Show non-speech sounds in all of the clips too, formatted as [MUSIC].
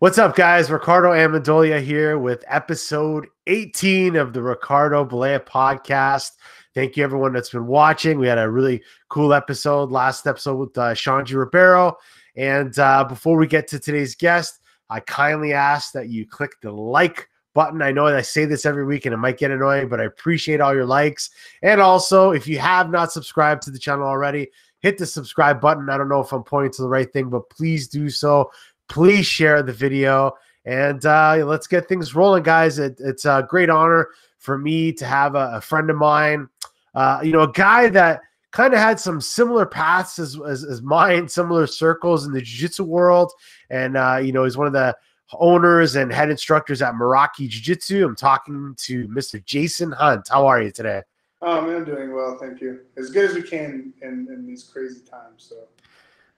What's up, guys? Riccardo Ammendolia here with episode 18 of the Riccardo Baleia podcast. Thank you, everyone that's been watching. We had a really cool episode, last episode with uh, Xande Ribeiro. And uh, before we get to today's guest, I kindly ask that you click the like button. I know I say this every week and it might get annoying, but I appreciate all your likes. And also, if you have not subscribed to the channel already, hit the subscribe button. I don't know if I'm pointing to the right thing, but please do so please share the video and uh, let's get things rolling, guys. It, it's a great honor for me to have a, a friend of mine, uh, you know, a guy that kind of had some similar paths as, as, as mine, similar circles in the jiu-jitsu world. And, uh, you know, he's one of the owners and head instructors at Meraki Jiu-Jitsu. I'm talking to Mr. Jason Hunt. How are you today? Oh, man, I'm doing well. Thank you. As good as we can in, in these crazy times. So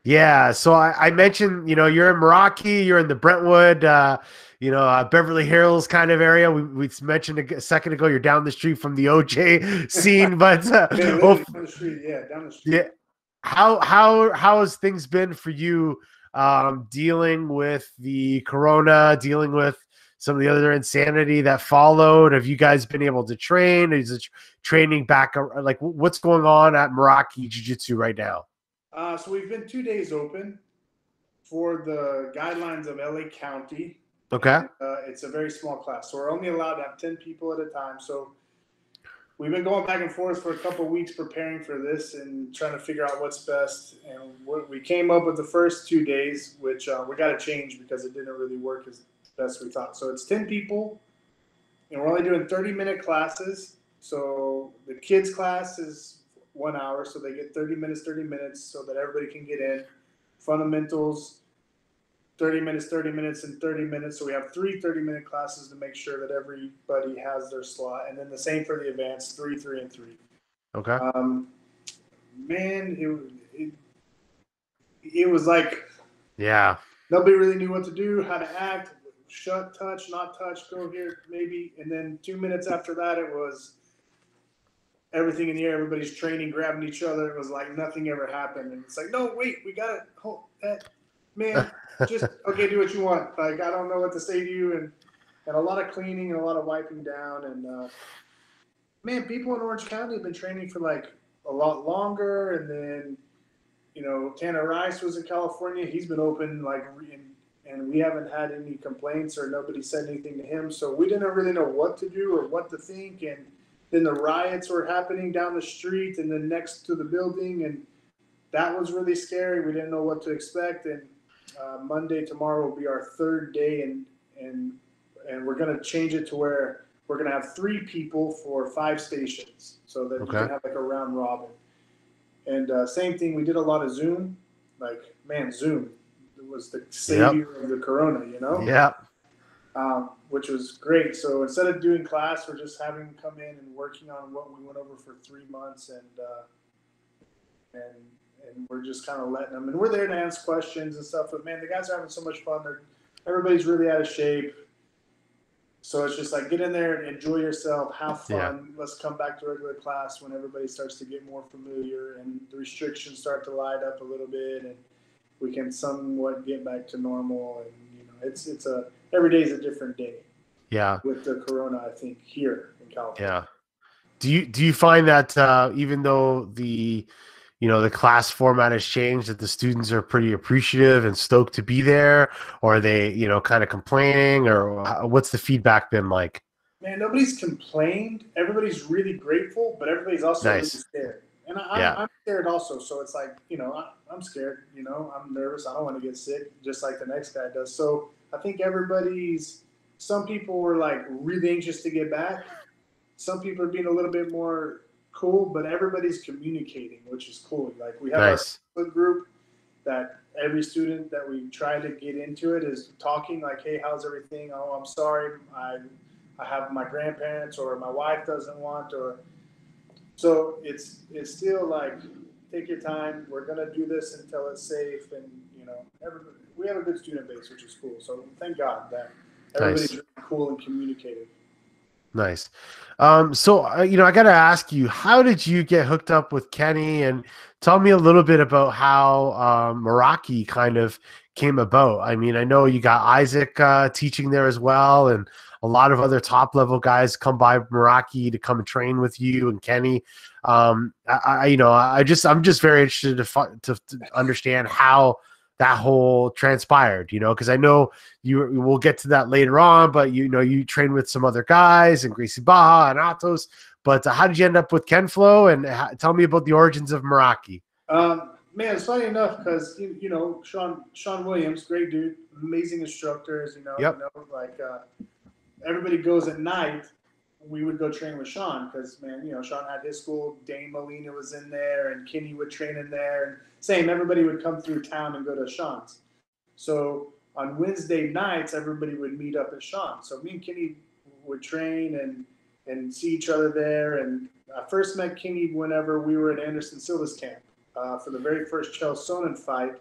yeah, so I, I, mentioned, you know, you're in Meraki, you're in the Brentwood, uh, you know, uh, Beverly Hills kind of area. We, we mentioned a second ago you're down the street from the OJ [LAUGHS] scene, but uh, yeah, oh, down the street, yeah, down the street. Yeah, how how how has things been for you um, dealing with the Corona, dealing with some of the other insanity that followed? Have you guys been able to train? Is it training back? Like, what's going on at Meraki Jiu Jitsu right now? Uh, so we've been two days open for the guidelines of LA County. Okay. Uh, it's a very small class, so we're only allowed to have ten people at a time. So we've been going back and forth for a couple weeks preparing for this and trying to figure out what's best. And what we came up with the first two days, which uh, we got to change because it didn't really work as best we thought. So it's ten people, and we're only doing thirty minute classes. So the kids class is one hour, so they get 30 minutes, 30 minutes, so that everybody can get in. Fundamentals, 30 minutes, 30 minutes, and 30 minutes. So we have three 30 minute classes to make sure that everybody has their slot. And then the same for the advanced three, three, and three. Okay. Um, man, it, it, it was like, yeah, nobody really knew what to do, how to act, shut, touch, not touch, go here, maybe. And then two minutes after that, it was, everything in the air, everybody's training, grabbing each other. It was like nothing ever happened. And it's like, no, wait, we got to hold that. Man, [LAUGHS] just, okay, do what you want. Like, I don't know what to say to you. And, and a lot of cleaning and a lot of wiping down. And, uh, man, people in Orange County have been training for like a lot longer. And then, you know, Tanner Rice was in California. He's been open like, and, and we haven't had any complaints or nobody said anything to him. So we didn't really know what to do or what to think. And, then the riots were happening down the street and then next to the building, and that was really scary. We didn't know what to expect. And uh, Monday tomorrow will be our third day, and and and we're gonna change it to where we're gonna have three people for five stations, so that okay. you can have like a round robin. And uh, same thing, we did a lot of Zoom. Like man, Zoom was the savior yep. of the Corona, you know. Yeah um, which was great. So instead of doing class, we're just having them come in and working on what we went over for three months, and uh, and and we're just kind of letting them. And we're there to ask questions and stuff. But man, the guys are having so much fun. They're everybody's really out of shape. So it's just like get in there and enjoy yourself, have fun. Yeah. Let's come back to regular class when everybody starts to get more familiar and the restrictions start to light up a little bit, and we can somewhat get back to normal. And it's it's a every day is a different day. Yeah. With the corona, I think here in California. Yeah. Do you do you find that uh, even though the you know the class format has changed, that the students are pretty appreciative and stoked to be there, or are they you know kind of complaining, or what's the feedback been like? Man, nobody's complained. Everybody's really grateful, but everybody's also nice. really scared. And I, yeah. I'm scared also. So it's like, you know, I, I'm scared. You know, I'm nervous. I don't want to get sick, just like the next guy does. So I think everybody's. Some people were like really anxious to get back. Some people are being a little bit more cool, but everybody's communicating, which is cool. Like we have nice. our group that every student that we try to get into it is talking like, "Hey, how's everything? Oh, I'm sorry, I I have my grandparents or my wife doesn't want or." So it's it's still like take your time. We're gonna do this until it's safe, and you know, everybody we have a good student base, which is cool. So thank God that everybody's nice. really cool and communicative. Nice. Um, so uh, you know, I got to ask you, how did you get hooked up with Kenny? And tell me a little bit about how um, Meraki kind of came about. I mean, I know you got Isaac uh, teaching there as well, and a lot of other top level guys come by Meraki to come and train with you and Kenny. Um, I, I, you know, I just I'm just very interested to to, to understand how that whole transpired, you know, because I know you we'll get to that later on, but you know, you train with some other guys and Gracie Barra and Atos. But uh, how did you end up with Ken Flo? And how, tell me about the origins of Meraki. Um, man, it's funny enough because you, you, know Sean Sean Williams, great dude, amazing instructors. You know, yep. you know like uh, everybody goes at night. We would go train with Sean because man, you know Sean had his school. Dane Molina was in there, and Kenny would train in there, and same. Everybody would come through town and go to Sean's. So on Wednesday nights, everybody would meet up at Sean. So me and Kenny would train and and see each other there. And I first met Kenny whenever we were at Anderson Silva's camp uh, for the very first Chael Sonnen fight.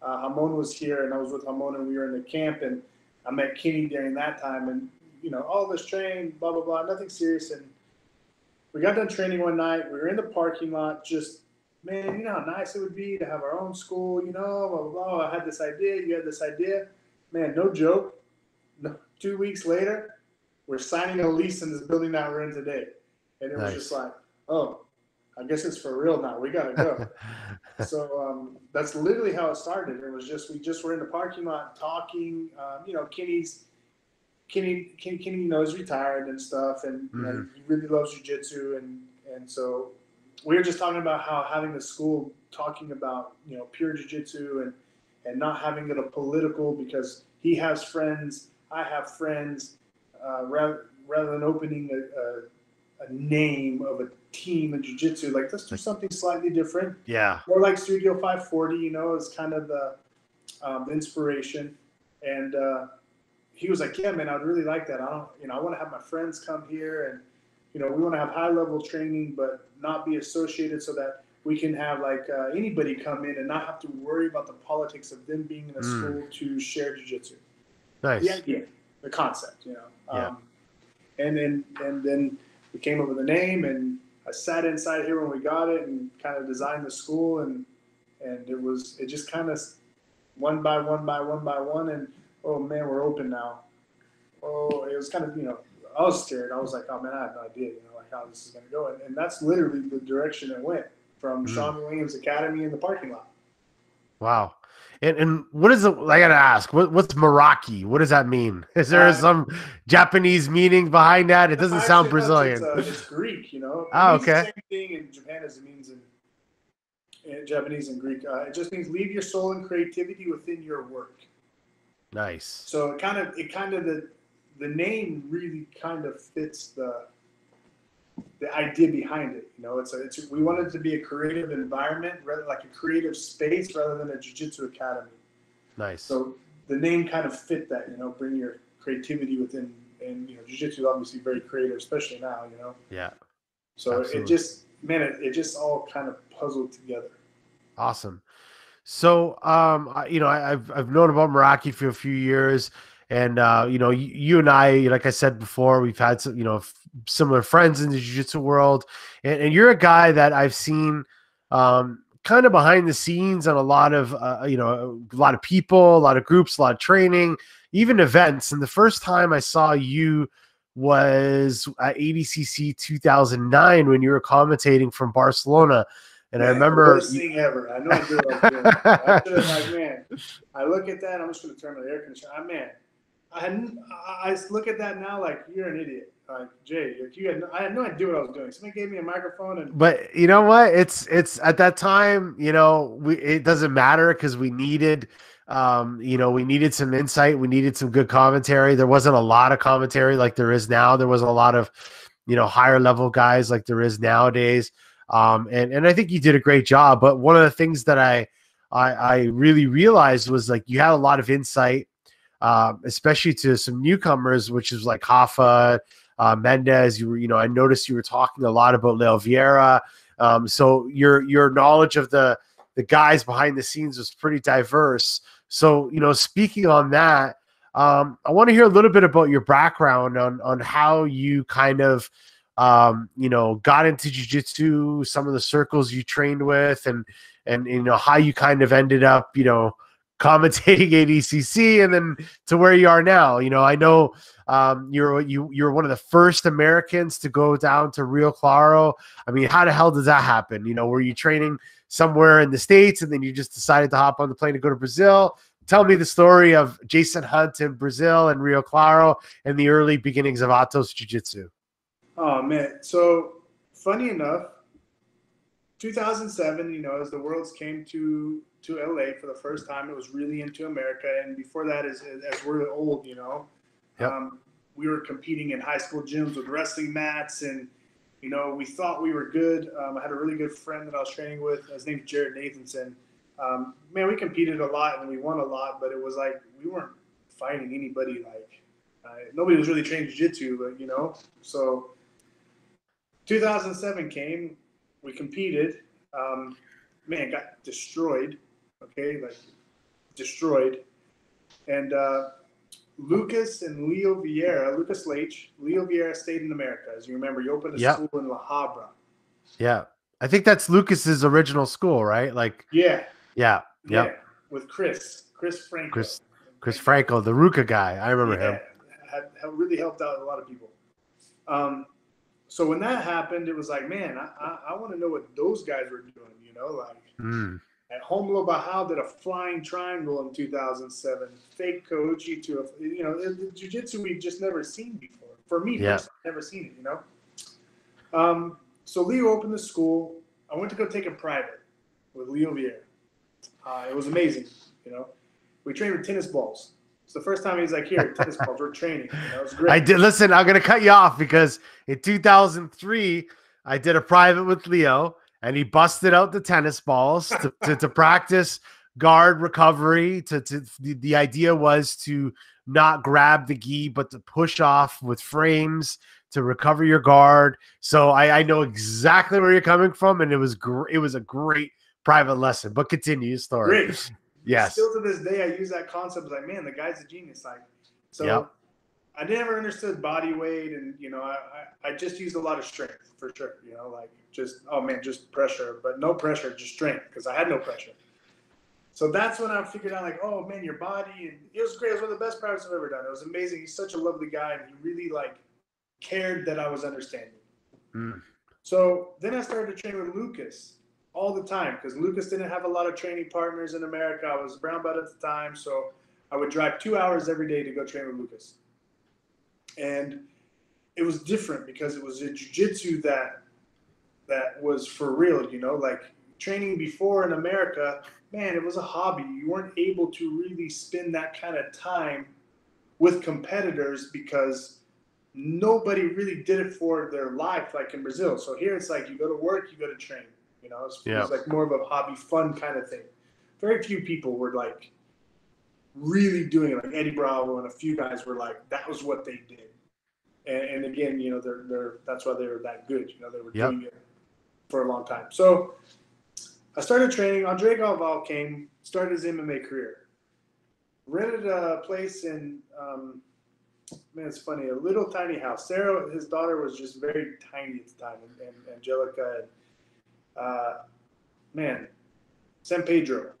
Uh, Ramon was here, and I was with Ramon, and we were in the camp, and I met Kenny during that time, and you know, all this train, blah blah blah, nothing serious, and we got done training one night. We were in the parking lot, just man, you know how nice it would be to have our own school, you know, blah blah blah. I had this idea, you had this idea, man, no joke. No, two weeks later, we're signing a lease in this building that we're in today, and it nice. was just like, oh, I guess it's for real now. We gotta go. [LAUGHS] so um, that's literally how it started. It was just we just were in the parking lot talking. Um, you know, Kenny's Kenny, Kenny Kenny knows retired and stuff, and mm-hmm. you know, he really loves jujitsu, and and so we were just talking about how having the school talking about you know pure jujitsu and and not having it a political because he has friends, I have friends, uh, rather rather than opening a, a, a name of a team in jiu-jitsu like let's do something slightly different. Yeah. Or like studio 540 you know is kind of the um, inspiration. And uh, he was like yeah man i'd really like that i don't you know i want to have my friends come here and you know we want to have high level training but not be associated so that we can have like uh, anybody come in and not have to worry about the politics of them being in a mm. school to share jiu-jitsu nice the idea the concept you know yeah. Um, and then and then we came up with a name and I sat inside here when we got it and kind of designed the school and and it was it just kind of one by one by one by one and oh man we're open now. Oh, it was kind of you know I was scared. I was like oh man I have no idea you know like how this is gonna go and, and that's literally the direction it went from mm. Sean Williams Academy in the parking lot. Wow. And, and what is it? I gotta ask. What, what's Meraki? What does that mean? [LAUGHS] Is there uh, some Japanese meaning behind that? It doesn't sound Brazilian. It's, uh, it's, Greek, you know. oh, okay. same thing in Japan as it means in, in Japanese and Greek. Uh, it just means leave your soul and creativity within your work. Nice. So it kind of it kind of the the name really kind of fits the the idea behind it. You know, it's a, it's we wanted to be a creative environment, rather like a creative space, rather than a jiu-jitsu academy. Nice. So the name kind of fit that. You know, bring your creativity within, and you know, jiu-jitsu is obviously very creative, especially now. You know. Yeah. So Absolutely. it just man, it, it just all kind of puzzled together. Awesome. So, um, you know, I, have I've known about Meraki for a few years. And uh, you know, you, you, and I, like I said before, we've had some, you know, f- similar friends in the jiu-jitsu world, and, and, you're a guy that I've seen um, kind of behind the scenes on a lot of, uh, you know, a lot of people, a lot of groups, a lot of training, even events. And the first time I saw you was at ADCC 2009 when you were commentating from Barcelona. And man, I remember worst thing ever. I know I do. I like, man, I look at that. I'm just going to turn my air conditioner. I man, I, I look at that now like you're an idiot. Like Jay, like you had no, I had no idea what I was doing. Somebody gave me a microphone and. But you know what? It's it's at that time. You know, we it doesn't matter because we needed. Um, you know, we needed some insight. We needed some good commentary. There wasn't a lot of commentary like there is now. There wasn't a lot of, you know, higher level guys like there is nowadays. Um, and and I think you did a great job. But one of the things that I I, I really realized was like you had a lot of insight um, especially to some newcomers, which is like Rafa, uh, Mendes. You were, you know, I noticed you were talking a lot about Leo Vieira. Um, so your your knowledge of the the guys behind the scenes was pretty diverse. So you know, speaking on that, um, I want to hear a little bit about your background on on how you kind of um, you know got into jiu-jitsu, some of the circles you trained with, and and you know how you kind of ended up you know [LAUGHS] commentating ADCC and then to where you are now. You know, I know um, you're you you're one of the first Americans to go down to Rio Claro. I mean, how the hell does that happen? You know, were you training somewhere in the states and then you just decided to hop on the plane to go to Brazil? Tell me the story of Jason Hunt in Brazil and Rio Claro and the early beginnings of Atos Jiu Jitsu. Oh man, so funny enough, 2007, you know, as the worlds came to to LA for the first time, it was really into America. And before that, as, as we're old, you know, yep. um, we were competing in high school gyms with wrestling mats, and you know, we thought we were good. Um, I had a really good friend that I was training with. His name's Jared Nathanson. Um, man, we competed a lot and we won a lot, but it was like we weren't fighting anybody. Like uh, nobody was really trained jiu-jitsu, but you know, so 2007 came we competed. Um, man, got destroyed. Okay, like destroyed. And uh, Lucas and Leo Vieira, Lucas Leite, Leo Vieira stayed in America. As you remember, he opened a yep. school in La Habra. Yeah, I think that's Lucas's original school, right? Like, yeah, yeah, yeah. With Chris, Chris Franco, Chris, Chris Franco, the Ruka guy. I remember yeah, him. Had, had really helped out a lot of people. Um, so when that happened, it was like, man, I, I, I want to know what those guys were doing, you know, like mm. at Romulo Barral did a flying triangle in 2007, fake Koji to a, you know, the jiu-jitsu we've just never seen before. For me, yeah. never seen it, you know. Um, so Leo opened the school. I went to go take a private with Leo Vieira. Uh, it was amazing, you know. We trained with tennis balls. It's the first time he's like, here, tennis balls, we're training. That was great. I did listen, I'm gonna cut you off because in 2003, I did a private with Leo and he busted out the tennis balls to, to, to [LAUGHS] practice guard recovery. To, to the, the idea was to not grab the gi, but to push off with frames to recover your guard. So I, I know exactly where you're coming from, and it was gr- it was a great private lesson. But continue your story. Great. Yes. Still to this day, I use that concept. Like, man, the guy's a genius. Like, so yep. I never understood body weight, and you know, I, I, I just used a lot of strength for sure. You know, like just oh man, just pressure, but no pressure, just strength because I had no pressure. So that's when I figured out, like, oh man, your body, and it was great. It was one of the best practices I've ever done. It was amazing. He's such a lovely guy, and he really like cared that I was understanding. Mm. So then I started to train with Lucas, all the time because Lucas didn't have a lot of training partners in America. I was brown belt at the time, so I would drive two hours every day to go train with Lucas. And it was different because it was a jiu-jitsu that that was for real, you know, like training before in America, man, it was a hobby. You weren't able to really spend that kind of time with competitors because nobody really did it for their life like in Brazil. So here it's like you go to work, you go to train you know, it's, yeah. like more of a hobby, fun kind of thing. Very few people were like really doing it. Like Eddie Bravo and a few guys were like that was what they did. And, and again, you know, they're they're that's why they were that good. You know, they were yep. doing it for a long time. So I started training. Andre Galvao came, started his MMA career. Rented a place in um, man, it's funny, a little tiny house. Sarah, his daughter, was just very tiny at the time, and, and Angelica. Uh, man, San Pedro.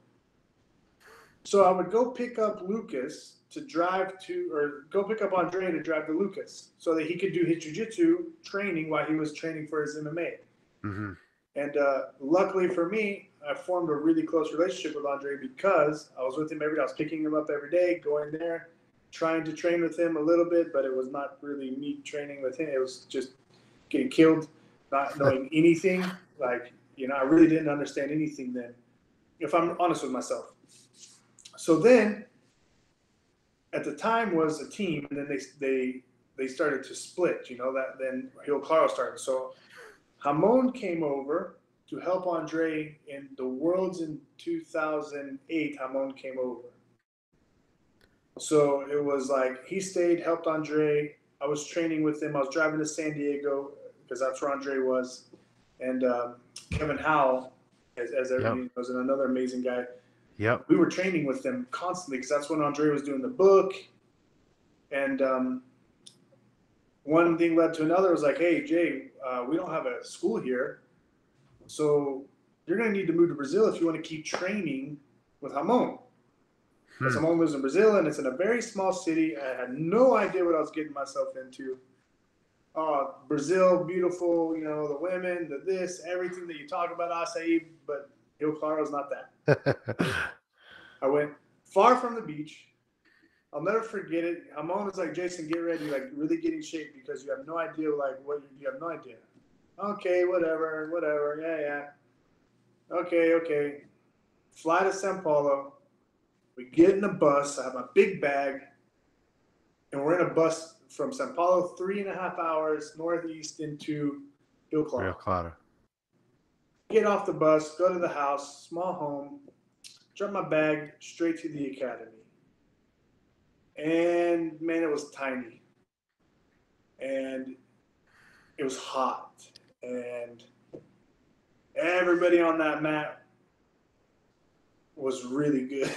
So I would go pick up Lucas to drive to, or go pick up Andre to drive to Lucas so that he could do his jujitsu training while he was training for his MMA. Mm-hmm. And uh, luckily for me, I formed a really close relationship with Andre because I was with him every day. I was picking him up every day, going there, trying to train with him a little bit, but it was not really me training with him. It was just getting killed, not knowing anything. Like you know, I really didn't understand anything then, if I'm honest with myself. So then, at the time was a team, and then they they they started to split. You know that then Rio Claro started. So Ramon came over to help Andre in the Worlds in 2008. Ramon came over. So it was like he stayed, helped Andre. I was training with him. I was driving to San Diego because that's where Andre was and um, Kevin Howell, as, as everybody yep. knows, and another amazing guy. Yep. We were training with them constantly because that's when Andre was doing the book. And um, one thing led to another. It was like, hey, Jay, uh, we don't have a school here, so you're going to need to move to Brazil if you want to keep training with Ramon. Hmm. Ramon lives in Brazil, and it's in a very small city. I had no idea what I was getting myself into. Uh, Brazil, beautiful, you know, the women, the this, everything that you talk about acai, but Rio Claro is not that. [LAUGHS] I went far from the beach. I'll never forget it. Ramon was like, Jason, get ready, like really get in shape because you have no idea, like what you have no idea. Okay, whatever, whatever, yeah, yeah. Okay, okay. Fly to Sao Paulo. We get in a bus. I have my big bag, and we're in a bus from Sao Paulo, three and a half hours northeast into Rio Claro. Rio Claro. Get off the bus, go to the house, small home, drop my bag straight to the academy. And man, it was tiny. And it was hot. And everybody on that mat was really good.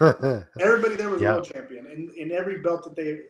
[LAUGHS] everybody there was yep. world champion. And in every belt that they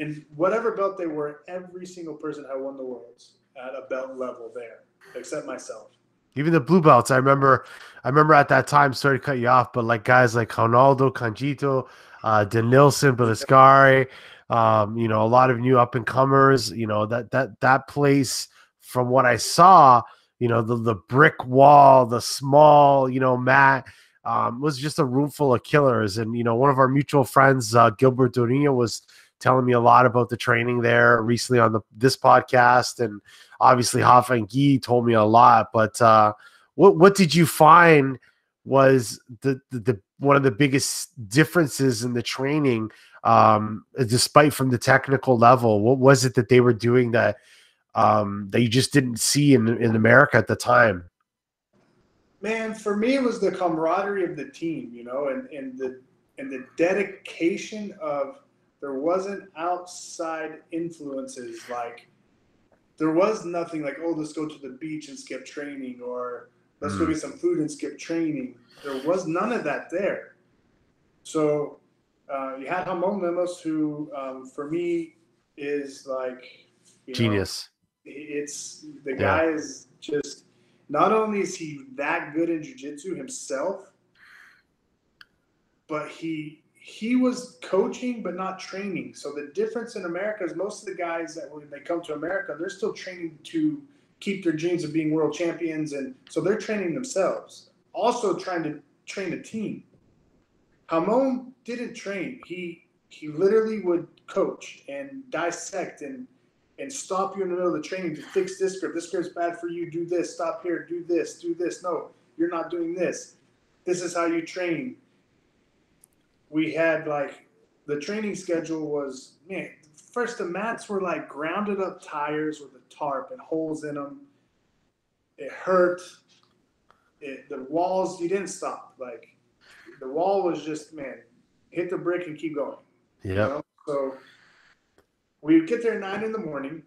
in whatever belt they were, every single person had won the worlds at a belt level there, except myself. Even the blue belts, I remember. I remember at that time. Sorry to cut you off, but like guys like Ronaldo, Canjito, uh, Denilson, Beliscari, um, you know, a lot of new up and comers. You know that that that place, from what I saw, you know, the the brick wall, the small, you know, mat. Um, was just a room full of killers, and you know, one of our mutual friends, uh, Gilbert Durinho, was telling me a lot about the training there recently on the this podcast, and obviously Rafa and Gui told me a lot. But uh, what what did you find was the, the, the one of the biggest differences in the training, um, despite from the technical level? What was it that they were doing that um, that you just didn't see in in America at the time? Man, for me, it was the camaraderie of the team, you know, and and the and the dedication of there wasn't outside influences like there was nothing like oh let's go to the beach and skip training or let's mm. go get some food and skip training. There was none of that there. So uh, you had Ramon Lemos who um, for me is like genius know, it's the guy is just not only is he that good in jiu-jitsu himself but he he was coaching but not training. So the difference in America is most of the guys that when they come to America, they're still training to keep their dreams of being world champions, and so they're training themselves. Also trying to train a team. Ramon didn't train. He he literally would coach and dissect and and stop you in the middle of the training to fix this grip. This grip's bad for you. Do this. Stop here. Do this. Do this. No, you're not doing this. This is how you train we had like the training schedule was man. First, the mats were like grounded up tires with a tarp and holes in them. It hurt. It, the walls, you didn't stop. Like the wall was just man, hit the brick and keep going. Yeah. You know? So we would get there at nine in the morning,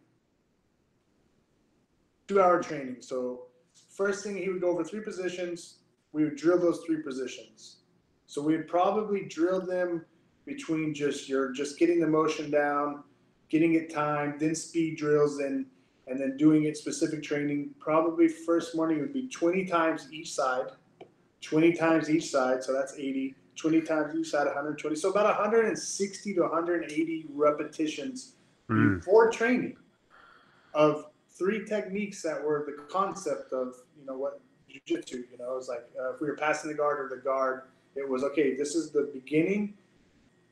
two hour training. So first thing he would go over three positions. We would drill those three positions. So we'd probably drill them between just your just getting the motion down, getting it timed, then speed drills, and and then doing it specific training. Probably first morning would be 20 times each side, 20 times each side, so that's 80. 20 times each side, 120. So about 160 to 180 repetitions mm. before training of three techniques that were the concept of you know what jiu-jitsu. You know, it was like uh, if we were passing the guard or the guard it was okay, this is the beginning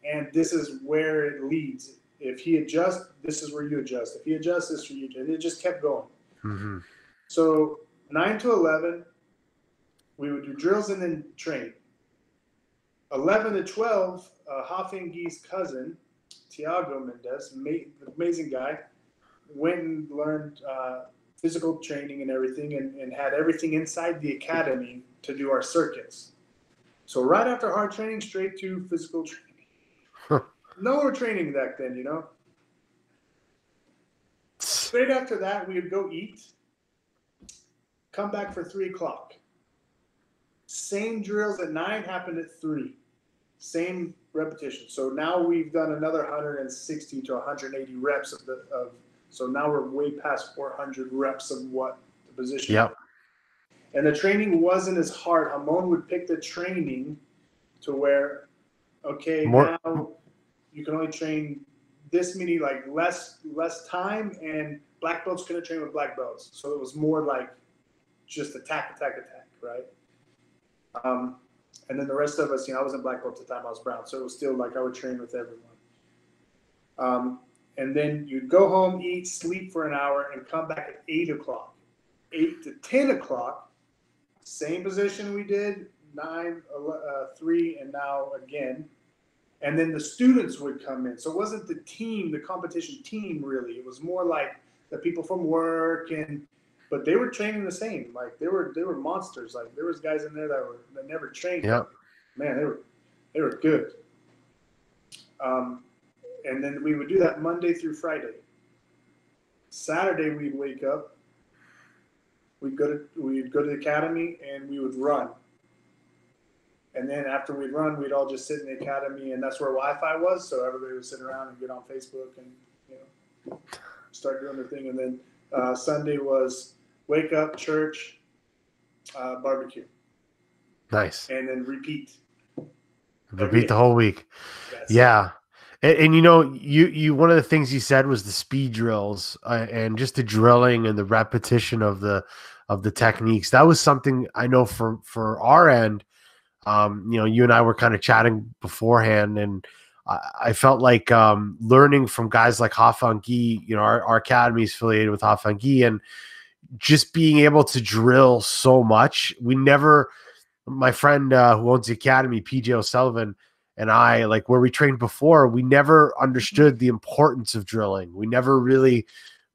and this is where it leads. If he adjusts, this is where you adjust. If he adjusts, this is where you. And it just kept going. Mm-hmm. So 9 to 11, we would do drills and then train. 11 to 12, uh, Hafengi's cousin, Tiago Mendes, amazing guy, went and learned uh, physical training and everything and, and had everything inside the academy to do our circuits. So right after hard training, straight to physical training. no more training back then, you know. Straight after that, we would go eat, come back for three o'clock. Same drills at nine happened at three. Same repetition. So now we've done another 160 to 180 reps of the of. So now we're way past 400 reps of what the position. Yep. And the training wasn't as hard. Ramon would pick the training to where, okay, More- now you can only train this many, like less less time, and black belts couldn't train with black belts. So it was more like just attack, attack, attack, right? Um, and then the rest of us, you know, I wasn't black belt at the time; I was brown, so it was still like I would train with everyone. Um, and then you'd go home, eat, sleep for an hour, and come back at eight o'clock. Eight to ten o'clock, same position we did nine, uh, three, and now again. And then the students would come in. So it wasn't the team, the competition team, really. It was more like the people from work and but they were training the same. Like they were they were monsters. Like there was guys in there that were that never trained. Yep. Man, they were they were good. Um, and then we would do that Monday through Friday. Saturday we'd wake up. We'd go to we'd go to the academy and we would run. And then after we'd run, we'd all just sit in the academy, and that's where Wi-Fi was. So everybody would sit around and get on Facebook and you know start doing their thing. And then uh, Sunday was wake up, church, uh, barbecue, Nice. and then repeat. Repeat the whole week. That's- Yeah. And, and you know, you you one of the things you said was the speed drills uh, and just the drilling and the repetition of the of the techniques. That was something I know for for our end. Um, you know, you and I were kind of chatting beforehand, and I, I felt like um, learning from guys like Hafan Gi. You know, our, our academy is affiliated with Hafan Gi, and just being able to drill so much. We never. My friend uh, who owns the academy, PJ O'Sullivan and I, like where we trained before, we never understood the importance of drilling. We never really,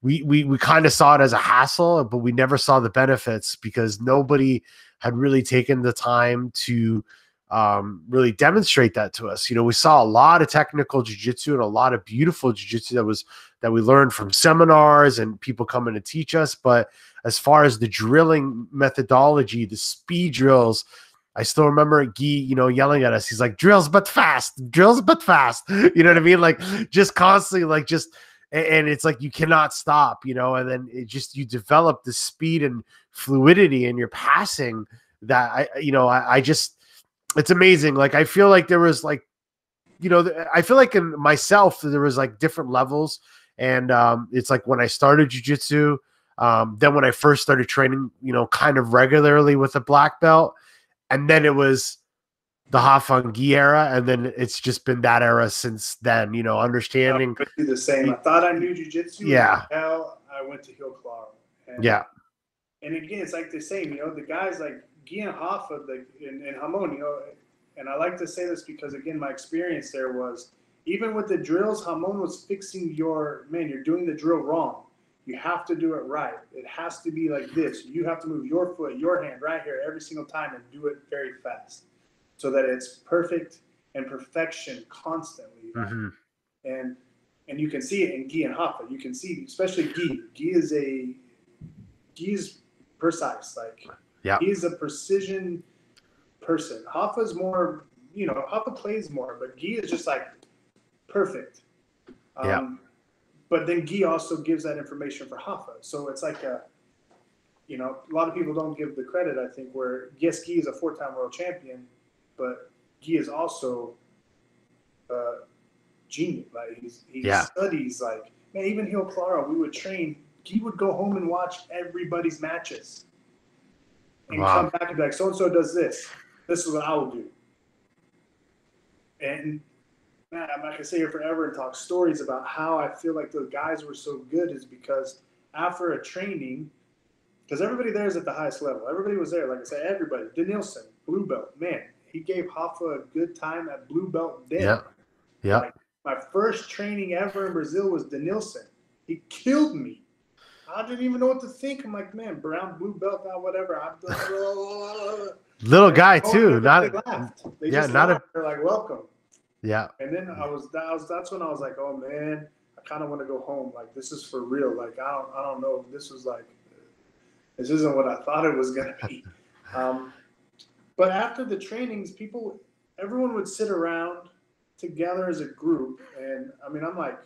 we we we kind of saw it as a hassle, but we never saw the benefits because nobody had really taken the time to um, really demonstrate that to us. You know, we saw a lot of technical jujitsu and a lot of beautiful jujitsu that was that we learned from seminars and people coming to teach us. But as far as the drilling methodology, the speed drills, I still remember Gui, you know, yelling at us. He's like, drills but fast, drills but fast. [LAUGHS] You know what I mean? Like just constantly, like just a- and it's like you cannot stop, you know, and then it just you develop the speed and fluidity in your passing that I, you know, I, I just it's amazing. Like I feel like there was like, you know, I feel like in myself there was like different levels, and um, it's like when I started jujitsu, um, then when I first started training, you know, kind of regularly with a black belt, and then it was the Hafangi era, and then it's just been that era since then. You know, understanding. Do the same. I thought I knew jujitsu. Yeah. Hell, I went to Rio Claro. And, Yeah, And again, it's like the same. You know, the guys like Gian Hoffa, the and, and Ramon. You know, and I like to say this because again, my experience there was even with the drills, Ramon was fixing your man. You're doing the drill wrong. You have to do it right. It has to be like this. You have to move your foot, your hand right here every single time and do it very fast so that it's perfect and perfection constantly. Mhm. And and you can see it in Gui and Rafa. You can see, especially Gui. Gui is a Gui is precise. Like Yeah. he's a precision person. Rafa's more, you know, Rafa plays more, but Gui is just like perfect. Um, Yeah. But then Gui also gives that information for Rafa. So it's like a, you know, a lot of people don't give the credit, I think, where yes, Gui is a four time world champion, but he is also uh, genius. Like he's, he Yeah. studies like man. Even Rio Claro, we would train. He would go home and watch everybody's matches, and Wow. come back and be like, so and so does this. This is what I will do. And man, I'm not gonna sit here forever and talk stories about how I feel like the guys were so good is because after a training, because everybody there is at the highest level. Everybody was there. Like I said, everybody. Denilson, blue belt. Man, he gave Rafa a good time at blue belt then. yeah, yeah. My first training ever in Brazil was Denilson. He killed me. I didn't even know what to think. I'm like, man, brown, blue belt, now whatever. I'm Little guy Oh, too. they Not laughed. They yeah, not a- They're like, welcome. yeah, And then I was, that was that's when I was like, oh man, I kind of want to go home. Like this is for real. Like I don't I don't know. if This was like this isn't what I thought it was gonna be. [LAUGHS] Um, but after the trainings, people, everyone would sit around together as a group, and I mean, I'm like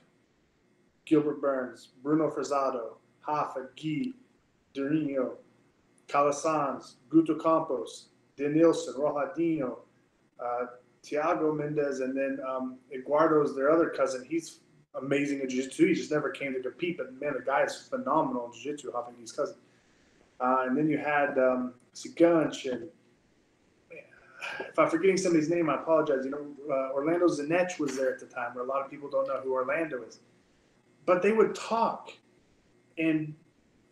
Gilbert Burns, Bruno Frazatto, Rafa, Gui, Durinho, Calasans, Guto Campos, Denilson, Rojadinho, uh, Tiago Mendes, and then um, Eduardo's their other cousin. He's amazing in jiu-jitsu. He just never came to compete, but man, the guy is phenomenal in jiu-jitsu, Hafengi's cousin. Uh, and then you had um, Sigunch and if I'm forgetting somebody's name, I apologize. You know, uh, Orlando Zanech was there at the time, where a lot of people don't know who Orlando is. But they would talk, and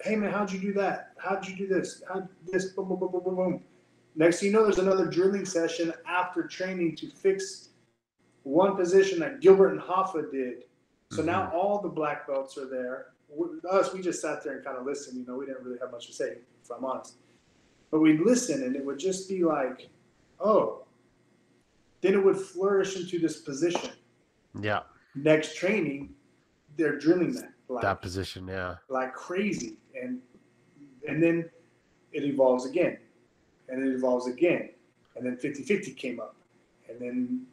hey man, how'd you do that? How'd you do this? How this? Boom, boom, boom, boom, boom, boom. Next thing you know, there's another drilling session after training to fix one position that Gilbert and Rafa did. So mm-hmm. now all the black belts are there. With us, we just sat there and kind of listened. You know, we didn't really have much to say, if I'm honest. But we'd listen, and it would just be like, oh, then it would flourish into this position. Yeah. Next training, they're drilling that. Like, that position, yeah. Like crazy. And and then it evolves again. And it evolves again. And then 50-50 came up. And then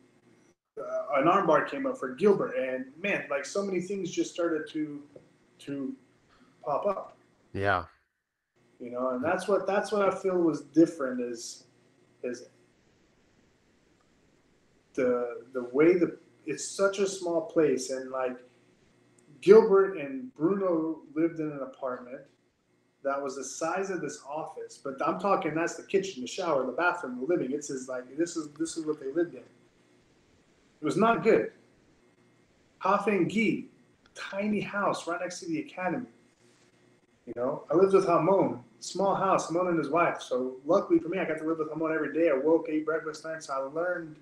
uh, an armbar came up for Gilbert. And man, like so many things just started to to pop up. Yeah. You know, and that's what that's what I feel was different is is the the way the it's such a small place and like Gilbert and Bruno lived in an apartment that was the size of this office, but I'm talking that's the kitchen, the shower, the bathroom, the living. It's his like this is this is what they lived in. It was not good. Hafen Gi, tiny house right next to the academy. You know, I lived with Ramon, small house, Ramon and his wife. So luckily for me, I got to live with Ramon every day. I woke, ate breakfast, lunch. So I learned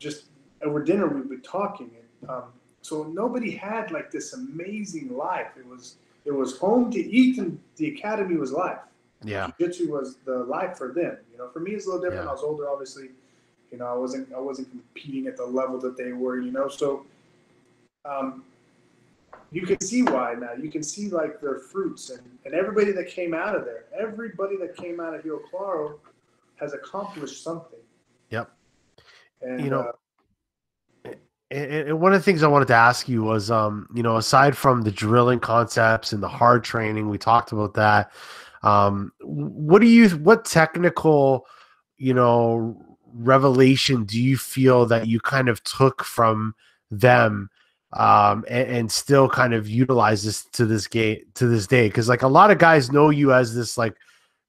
just over dinner we'd be talking. And, um, so nobody had like this amazing life. It was it was home to eat, and the academy was life. Yeah, jiu-jitsu was the life for them. You know, for me it's a little different. Yeah. I was older, obviously. You know, I wasn't I wasn't competing at the level that they were. You know, so um, you can see why now. You can see like their fruits and, and everybody that came out of there, everybody that came out of Rio Claro has accomplished something. And, you know, uh, and, one of the things I wanted to ask you was, um, you know, aside from the drilling concepts and the hard training, we talked about that. Um, what do you, what technical, you know, revelation do you feel that you kind of took from them? um, and, and, still kind of utilize this to this gate to this day because like a lot of guys know you as this like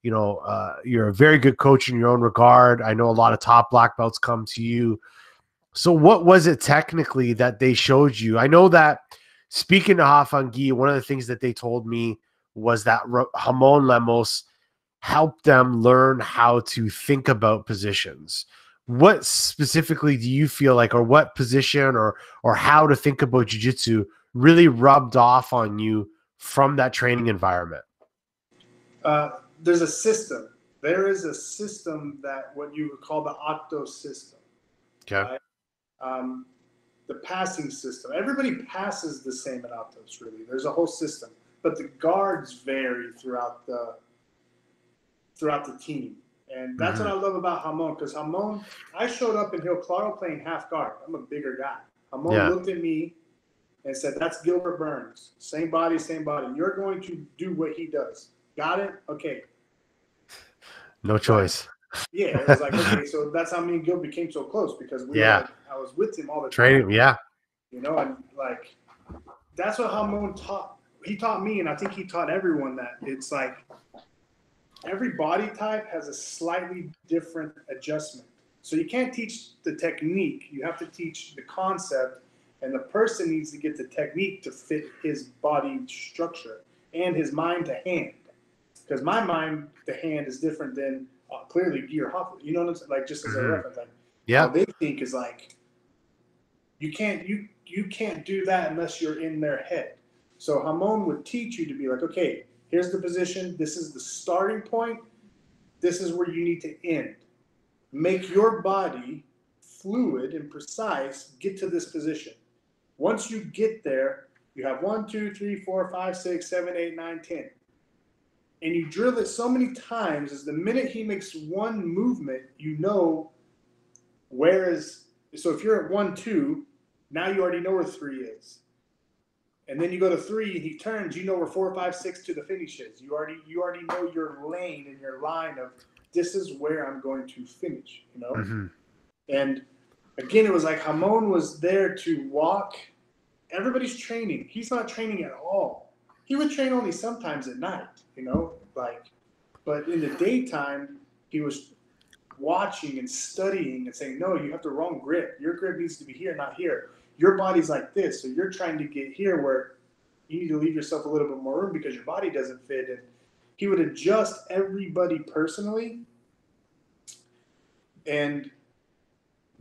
you know, uh, you're a very good coach in your own regard. I know a lot of top black belts come to you. So, what was it technically that they showed you? I know that speaking to Hafangi, one of the things that they told me was that Ramon Lemos helped them learn how to think about positions. What specifically do you feel like, or what position, or or how to think about jujitsu really rubbed off on you from that training environment? Uh, there's a system. There is a system that what you would call the octo system. Okay. Right? Um, the passing system. Everybody passes the same in Atos, really. There's a whole system, but the guards vary throughout the throughout the team, and that's mm-hmm. what I love about Ramon. Because Ramon, I showed up in Rio Claro playing half guard. I'm a bigger guy. Ramon yeah. looked at me and said, "That's Gilbert Burns. Same body, same body. You're going to do what he does. Got it? Okay. No choice. Yeah, [LAUGHS] it was like okay, so that's how me and Gil became so close because we yeah, like, I was with him all the time. Training, yeah. You know, and like that's what Ramon taught. He taught me, and I think he taught everyone that it's like every body type has a slightly different adjustment. So you can't teach the technique; you have to teach the concept, and the person needs to get the technique to fit his body structure and his mind to hand because my mind, the hand is different than uh, clearly Gear Rafa. You know what I'm saying? Like just as mm-hmm. a reference, like yeah, they think is like you can't you you can't do that unless you're in their head. So Ramon would teach you to be like, okay, here's the position. This is the starting point. This is where you need to end. Make your body fluid and precise. Get to this position. Once you get there, you have one, two, three, four, five, six, seven, eight, nine, ten and you drill it so many times as the minute he makes one movement, you know where is So if you're at one, two, now you already know where three is. And then you go to three and he turns, you know where four, five, six to the finish is. You already you already know your lane and your line of this is where I'm going to finish, you know? Mm-hmm. And again, it was like Ramon was there to walk. Everybody's training. He's not training at all. He would train only sometimes at night, you know, like, but in the daytime, he was watching and studying and saying, no, you have the wrong grip. Your grip needs to be here, not here. Your body's like this. So you're trying to get here where you need to leave yourself a little bit more room because your body doesn't fit. And he would adjust everybody personally. And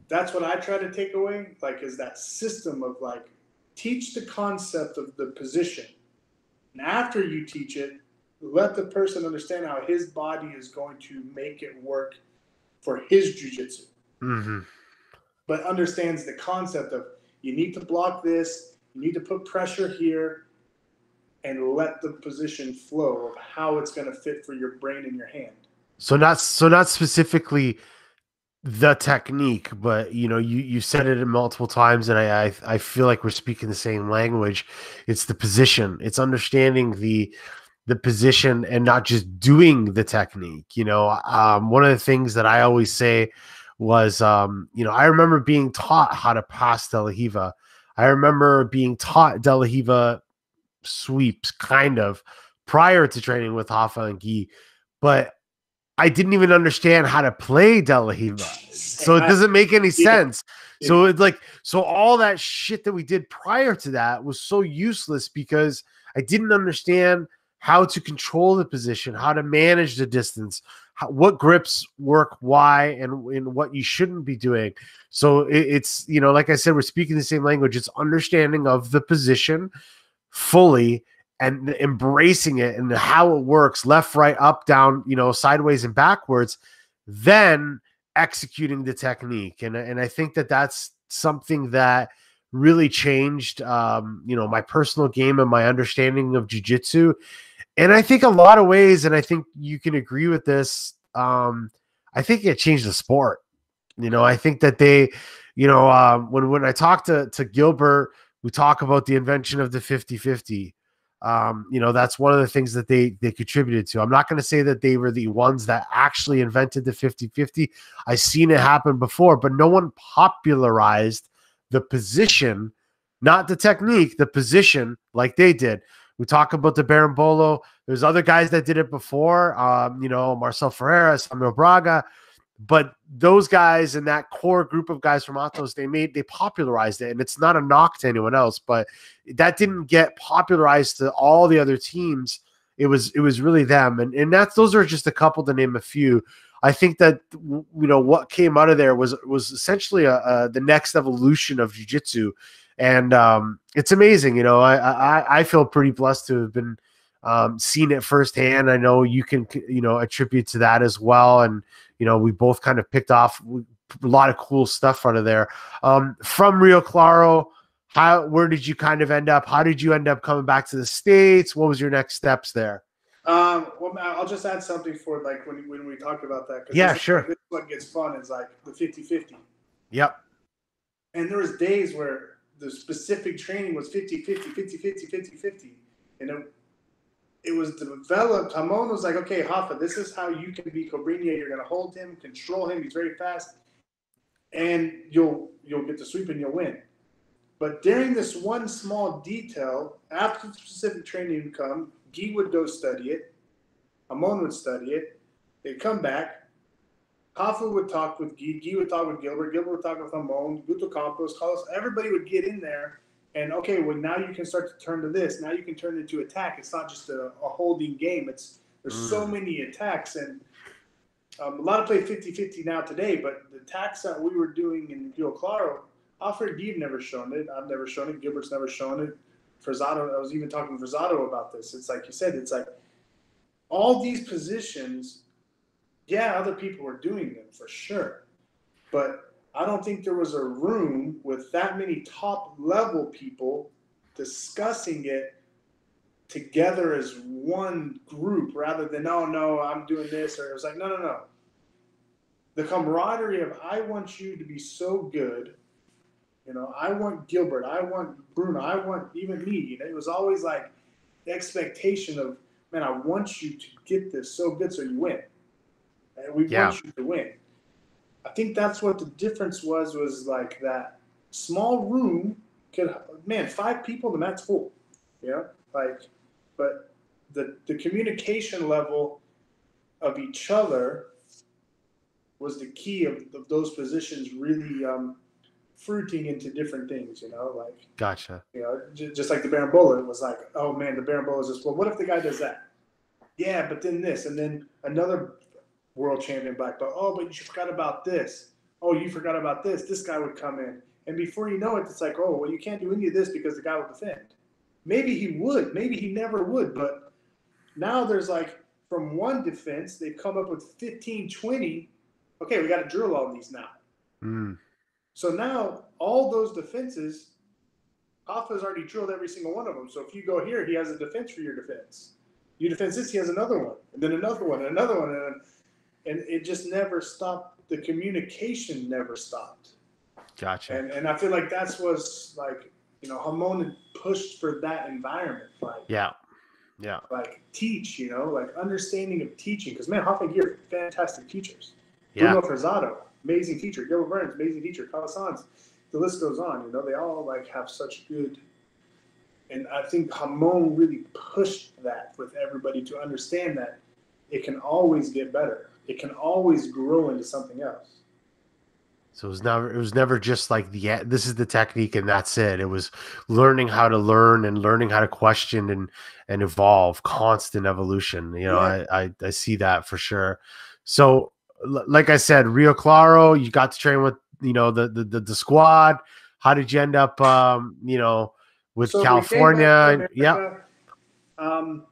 that's what I try to take away, like, is that system of like teach the concept of the position. And after you teach it, let the person understand how his body is going to make it work for his jujitsu. Mm-hmm. But understands the concept of you need to block this, you need to put pressure here, and let the position flow of how it's going to fit for your brain and your hand. So not so not specifically the technique, but you know, you you said it multiple times, and I, I I feel like we're speaking the same language. It's the position. It's understanding the the position and not just doing the technique. You know, um, one of the things that I always say was, um, you know, I remember being taught how to pass De La Riva. I remember being taught De La Riva sweeps, kind of, prior to training with Rafa and Gui, but I didn't even understand how to play De La Riva. So it doesn't make any sense. So it's like, so all that shit that we did prior to that was so useless because I didn't understand how to control the position, how to manage the distance, how, what grips work, why, and, and what you shouldn't be doing. So it, it's, you know, like I said, we're speaking the same language. It's understanding of the position fully and embracing it and how it works left, right, up, down, you know, sideways and backwards, then executing the technique. And, and I think that that's something that really changed, um, you know, my personal game and my understanding of jujitsu and I think a lot of ways, and I think you can agree with this. Um, I think it changed the sport. You know, I think that they, you know, um, when when I talk to to Gilbert, we talk about the invention of the 50-50. Um, you know, that's one of the things that they they contributed to. I'm not going to say that they were the ones that actually invented the 50-50. I've seen it happen before, but no one popularized the position, not the technique, the position like they did. We talk about the Berimbolo. There's other guys that did it before, um, you know, Marcel Ferreira, Samuel Braga. But those guys and that core group of guys from Atos, they made they popularized it, and it's not a knock to anyone else, but that didn't get popularized to all the other teams. It was it was really them, and and that's those are just a couple to name a few. I think that you know what came out of there was was essentially a, a the next evolution of jiu-jitsu and um, it's amazing. You know, I, I I feel pretty blessed to have been um, seen it firsthand. I know you can you know attribute to that as well, and you know we both kind of picked off a lot of cool stuff out of there. Um, from Rio Claro, how where did you kind of end up? How did you end up coming back to the states? What was your next steps there? Um, well, I'll just add something for like when, when we talked about that. Yeah, this, sure. This what gets fun is like the 50 50. Yep. And there was days where the specific training was 50 50 50 50 50 50 and it, it was developed Ramon was like okay Rafa this is how you can be Cobrinha you're going to hold him control him. He's very fast. And you'll you'll get the sweep and you'll win. But during this one small detail after the specific training would come Gui would go study it. Ramon would study it. They'd come back Rafa would talk with Gui, Gui would talk with Gilbert, Gilbert would talk with Ramon, Guto Campos, Carlos, everybody would get in there and okay, well now you can start to turn to this. Now you can turn it into attack. It's not just a, a holding game. It's there's mm. so many attacks and um, a lot of play 50-50 now today, but the attacks that we were doing in Rio Claro, Alfred Gui never shown it. I've never shown it. Gilbert's never shown it. Frazatto, I was even talking to Frazatto about this. It's like you said, it's like all these positions yeah, other people were doing them for sure. But I don't think there was a room with that many top level people discussing it together as one group rather than, oh no, I'm doing this. Or it was like, no, no, no. The camaraderie of I want you to be so good You know, I want Gilbert, I want Bruno, I want even me. You know, it was always like the expectation of, man, I want you to get this so good so you win. And we Yeah. want you to win. I think that's what the difference was, was like that small room could man, five people, the mat's full. Know? Like but the the communication level of each other was the key of, of those positions really um, fruiting into different things, you know, like Gotcha. you know, just, just like the Berimbolo, it was like, oh man, the Berimbolo is just well, what if the guy does that? Yeah, but then this, and then another world champion black belt. Oh, but you forgot about this. Oh, you forgot about this. This guy would come in, and before you know it, it's like, oh, well, you can't do any of this because the guy will defend. Maybe he would, maybe he never would, but now there's like from one defense, they've come up with 15, 20. Okay, we got to drill all these now. Mm, So now all those defenses, Rafa's already drilled every single one of them. So if you go here, he has a defense for your defense. You defend this, he has another one, and then another one, and another one, and, and it just never stopped. The communication never stopped, gotcha. and and I feel like that's was like you know Ramon pushed for that environment, like yeah. Yeah. like teach, you know, like understanding of teaching. Because man, Rafa and Gui, fantastic teachers. Yeah. Bruno Frazatto, amazing teacher. Gilbert Burns, amazing teacher. Calasans, the list goes on. You know, they all like have such good. And I think Ramon really pushed that with everybody to understand that it can always get better. It can always grow into something else. So it was never it was never just like the this is the technique and that's it. It was learning how to learn and learning how to question and and evolve, constant evolution. You know, Yeah. I, I I see that for sure. So l- like I said, Rio Claro, you got to train with you know the the the, the squad. How did you end up um, you know, with So we came back to California? Yeah. Um,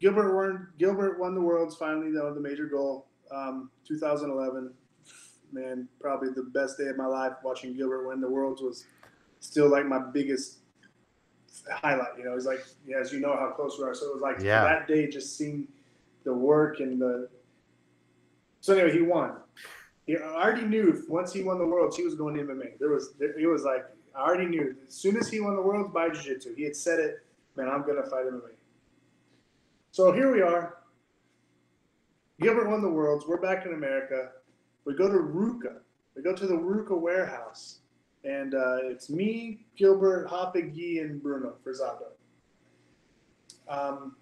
Gilbert won. Gilbert won the worlds finally. Though the major goal, um, 2011. Man, probably the best day of my life watching Gilbert win the worlds was still like my biggest highlight. You know, it's like yeah, as you know how close we are. So it was like Yeah. that day, just seeing the work and the. So anyway, he won. He, I already knew once he won the worlds, he was going to MMA. There was, there, it was like I already knew as soon as he won the worlds by jiu-jitsu, he had said it. Man, I'm gonna fight MMA. So here we are. Gilbert won the worlds. We're back in America. We go to Ruka. We go to the Ruka warehouse, and uh, it's me, Gilbert, Hoppigi, and Bruno Frazatto. Um,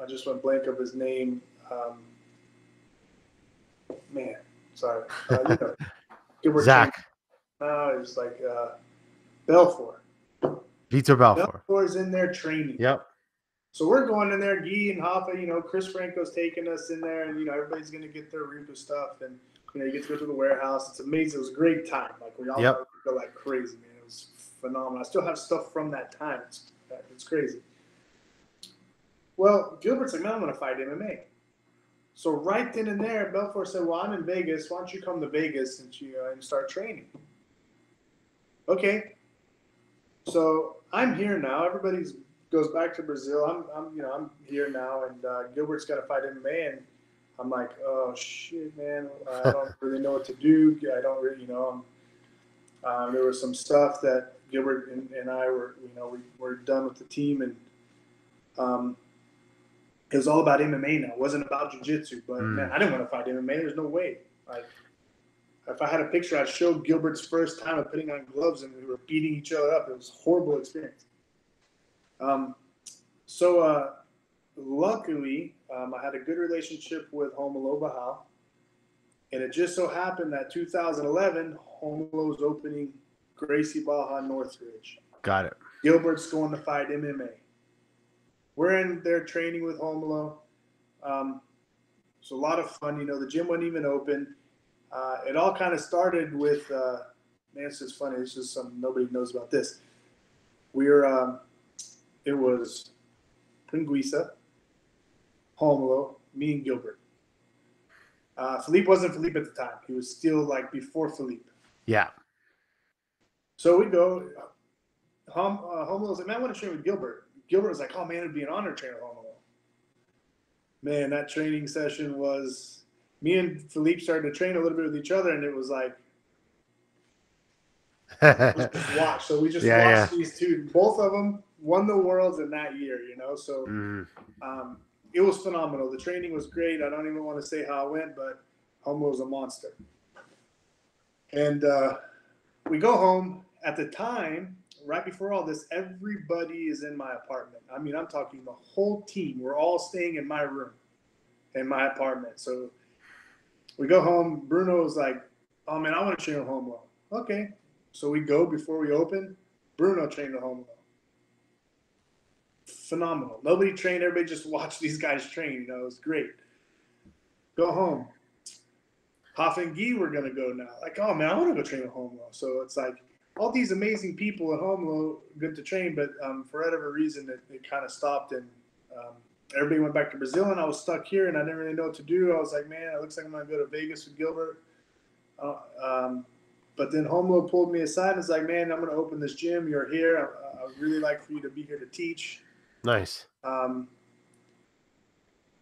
I just went blank of his name. Um, man, sorry. Uh, you know, [LAUGHS] Gilbert Zach, No, it's like uh, Belfort. Vitor Belfort. Belfort's in there training. Yep. So we're going in there, Gui and Rafa, you know, Chris Franco's taking us in there, and you know, everybody's gonna get their Ruka stuff, and you know, you get to go to the warehouse. It's amazing. It was a great time. Like we all Yep. go like crazy, man. It was phenomenal. I still have stuff from that time. It's, it's crazy. Well, Gilbert's like, man, I'm gonna fight MMA. So right then and there, Belfort said, "Well, I'm in Vegas. Why don't you come to Vegas and you uh, and start training?" Okay. So I'm here now. Everybody's goes back to Brazil. I'm, I'm you know, I'm here now, and uh, Gilbert's got to fight MMA, and I'm like, oh shit, man, I don't [LAUGHS] really know what to do. I don't really, you know, um, there was some stuff that Gilbert and, and I were, you know, we were done with the team, and um, it was all about MMA now. It wasn't about jiu-jitsu, but Mm. man, I didn't want to fight MMA. There's no way. Like, if I had a picture, I'd show Gilbert's first time of putting on gloves, and we were beating each other up. It was a horrible experience. Um, so uh, luckily, um, I had a good relationship with Romulo Barral. And it just so happened that 2011, Romulo was opening Gracie Barra Northridge. Got it. Gilbert's going to fight MMA. We're in there training with Romulo. Um, it's a lot of fun. You know, the gym wasn't even open. Uh, it all kind of started with, uh, man, it's just funny. It's just some nobody knows about this. We were, um, it was Preguiça, Romulo, me and Gilbert. Uh, Philippe wasn't Philippe at the time. He was still like before Philippe. Yeah. So we go. Hom, uh, Romulo was like, man, I want to train with Gilbert. Gilbert was like, oh man, it'd be an honor to train with Romulo. Man, that training session was. Me and Philippe started to train a little bit with each other, and it was like, [LAUGHS] just watch. So we just Yeah, watched these two. Both of them won the worlds in that year. You know, so Mm, um, it was phenomenal. The training was great. I don't even want to say how it went, but Homo was a monster. And uh, we go home. At the time, right before all this, everybody is in my apartment. I mean, I'm talking the whole team. We're all staying in my room, in my apartment. So we go home. Bruno's like, "Oh man, I want to train with Homo." Okay, so we go before we open. Bruno trained with Homo phenomenal. Nobody trained. Everybody just watched these guys train. You know, it was great. Go home. Hoff and Gui were gonna go now. Like, oh man, I want to go train with Homo. So it's like all these amazing people at Homo, good to train, but um, for whatever reason, it, it kind of stopped and um, everybody went back to Brazil, and I was stuck here, and I didn't really know what to do. I was like, man, it looks like I'm gonna go to Vegas with Gilbert. Uh, um, but then Homo pulled me aside and was like, man, I'm gonna open this gym. You're here. I, I really like for you to be here to teach. Nice. Um,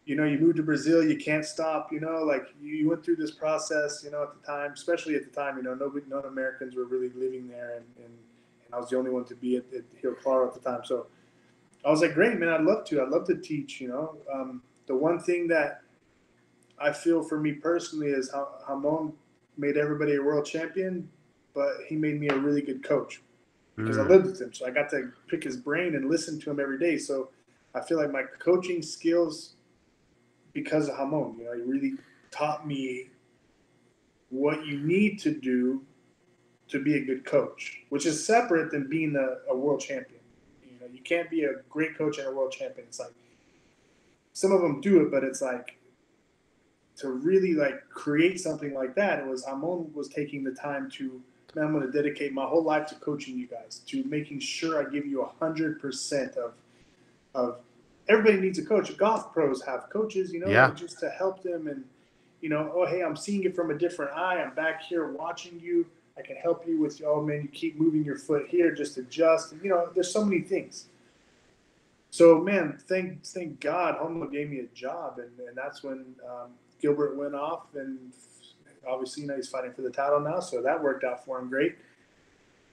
you know, you moved to Brazil, you can't stop. You know, like you, went through this process. You know, at the time, especially at the time, you know, nobody, none Americans were really living there, and, and, and I was the only one to be at, at Rio Claro at the time. So I was like, great, man, I'd love to. I'd love to teach. You know, um, the one thing that I feel for me personally is how Ramon made everybody a world champion, but he made me a really good coach because I Mm, lived with him. So I got to pick his brain and listen to him every day. So I feel like my coaching skills, because of Ramon, you know, he really taught me what you need to do to be a good coach, which is separate than being a, a world champion. You know, you can't be a great coach and a world champion. It's like some of them do it, but it's like to really like create something like that. It was Ramon was taking the time to man, I'm going to dedicate my whole life to coaching you guys, to making sure I give you a hundred percent of of everybody needs a coach. Golf pros have coaches, you know, Yeah. just to help them and you know, oh hey, I'm seeing it from a different eye. I'm back here watching you. I can help you with oh man, you keep moving your foot here, just adjust. And, you know, there's so many things. So man, thank thank God, Homo gave me a job, and, and that's when um, Gilbert went off, and obviously you know he's fighting for the title now, so that worked out for him great,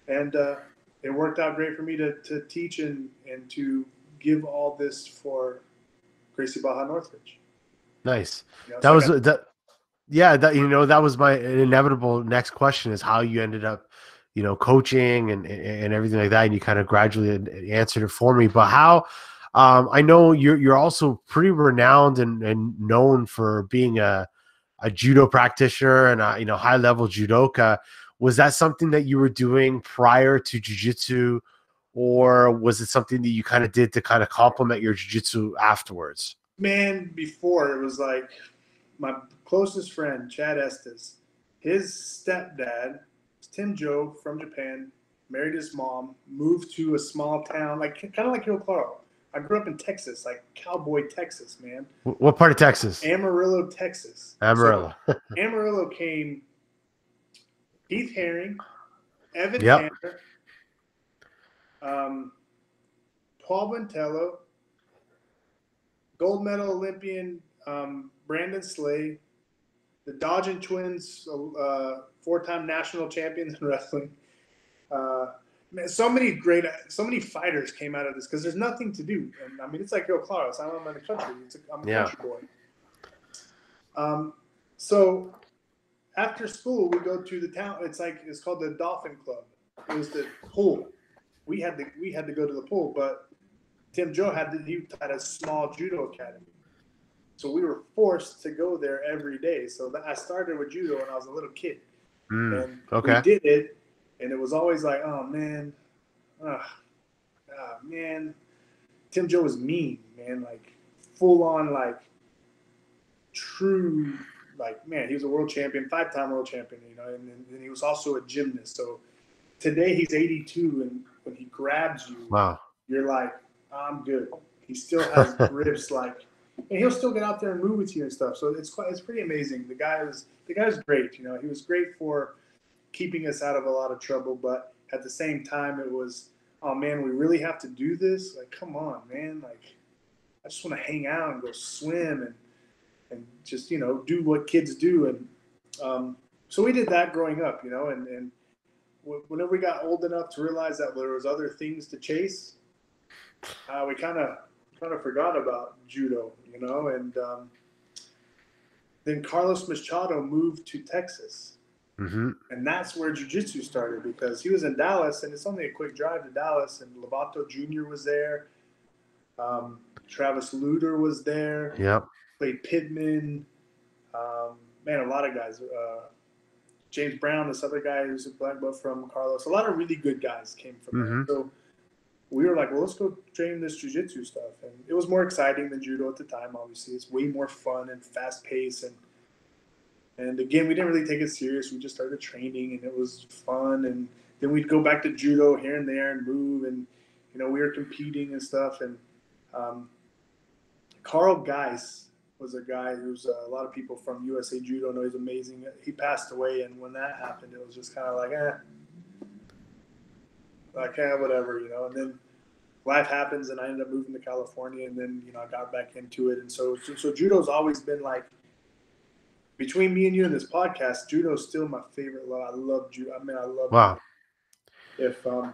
and uh, it worked out great for me to, to teach and and to give all this for Gracie Barra Northridge. nice. You know, That so was got- that. Yeah, that you know that was my inevitable next question is how you ended up, you know, coaching and and everything like that, and you kind of gradually answered it for me. But how? Um, I know you're you're also pretty renowned and, and known for being a a judo practitioner and a you know high level judoka. Was that something that you were doing prior to jujitsu, or was it something that you kind of did to kind of complement your jujitsu afterwards? man, before it was like my closest friend, Chad Estes, his stepdad, Tim Joe from Japan, married his mom, moved to a small town, like kind of like Rio Claro. I grew up in Texas, like Cowboy, Texas, man. What part of Texas? Amarillo, Texas. Amarillo. So [LAUGHS] Amarillo came Keith Herring, Evan Yep. Tanner, um, Paul Bontello, gold medal Olympian um, Brandon Slay, the Dodging twins, uh, four-time national champions in [LAUGHS] wrestling. Uh, man, so many great, so many fighters came out of this because there's nothing to do. And I mean, it's like Rio Claro. It's- I'm in the country. It's a, I'm a Yeah. country boy. Um, so after school, we go to the town. It's like it's called the Dolphin Club. It was the pool. We had to we had to go to the pool, but Tim Joe had to, he had a small judo academy. So we were forced to go there every day. So that, I started with judo when I was a little kid, Mm, and okay. we did it, and it was always like, oh man, ah, ah, man, Tim Joe was mean, man, like full on like true, like man, he was a world champion, five time world champion, you know, and, and, he was also a gymnast. So today he's 82, and when he grabs you, Wow. you're like, I'm good. He still has [LAUGHS] grips like, and he'll still get out there and move with you and stuff. So it's quite, it's pretty amazing. The guy is, the guy's great. You know, he was great for keeping us out of a lot of trouble, but at the same time, it was, oh man, we really have to do this. Like, come on, man. Like, I just want to hang out and go swim and and just you know do what kids do. And um, so we did that growing up, you know, and and whenever we got old enough to realize that there was other things to chase, uh, we kind of kind of forgot about judo, you know. And um, then Carlos Machado moved to Texas, Mm-hmm. and that's where jiu-jitsu started because he was in Dallas, and it's only a quick drive to Dallas. And Lobato Jr. was there, um, Travis Lutter was there, Yep. played Pittman. Um, man, a lot of guys. Uh, James Brown, this other guy who's a black belt from Carlos. A lot of really good guys came from Mhm. there. So we were like, well, let's go train this jujitsu stuff. And it was more exciting than judo at the time. Obviously, it's way more fun and fast paced. And and again, we didn't really take it serious. We just started training, and it was fun. And then we'd go back to judo here and there and move. And you know, we were competing and stuff. And um, Carl Geis was a guy who's uh, a lot of people from USA Judo know he's amazing. He passed away, and when that happened, it was just kind of like, eh, like eh, whatever, you know. And then life happens, and I ended up moving to California, and then you know I got back into it, and so so, so judo's always been like between me and you and this podcast, judo's still my favorite. I love judo. I mean, I love Wow. if um,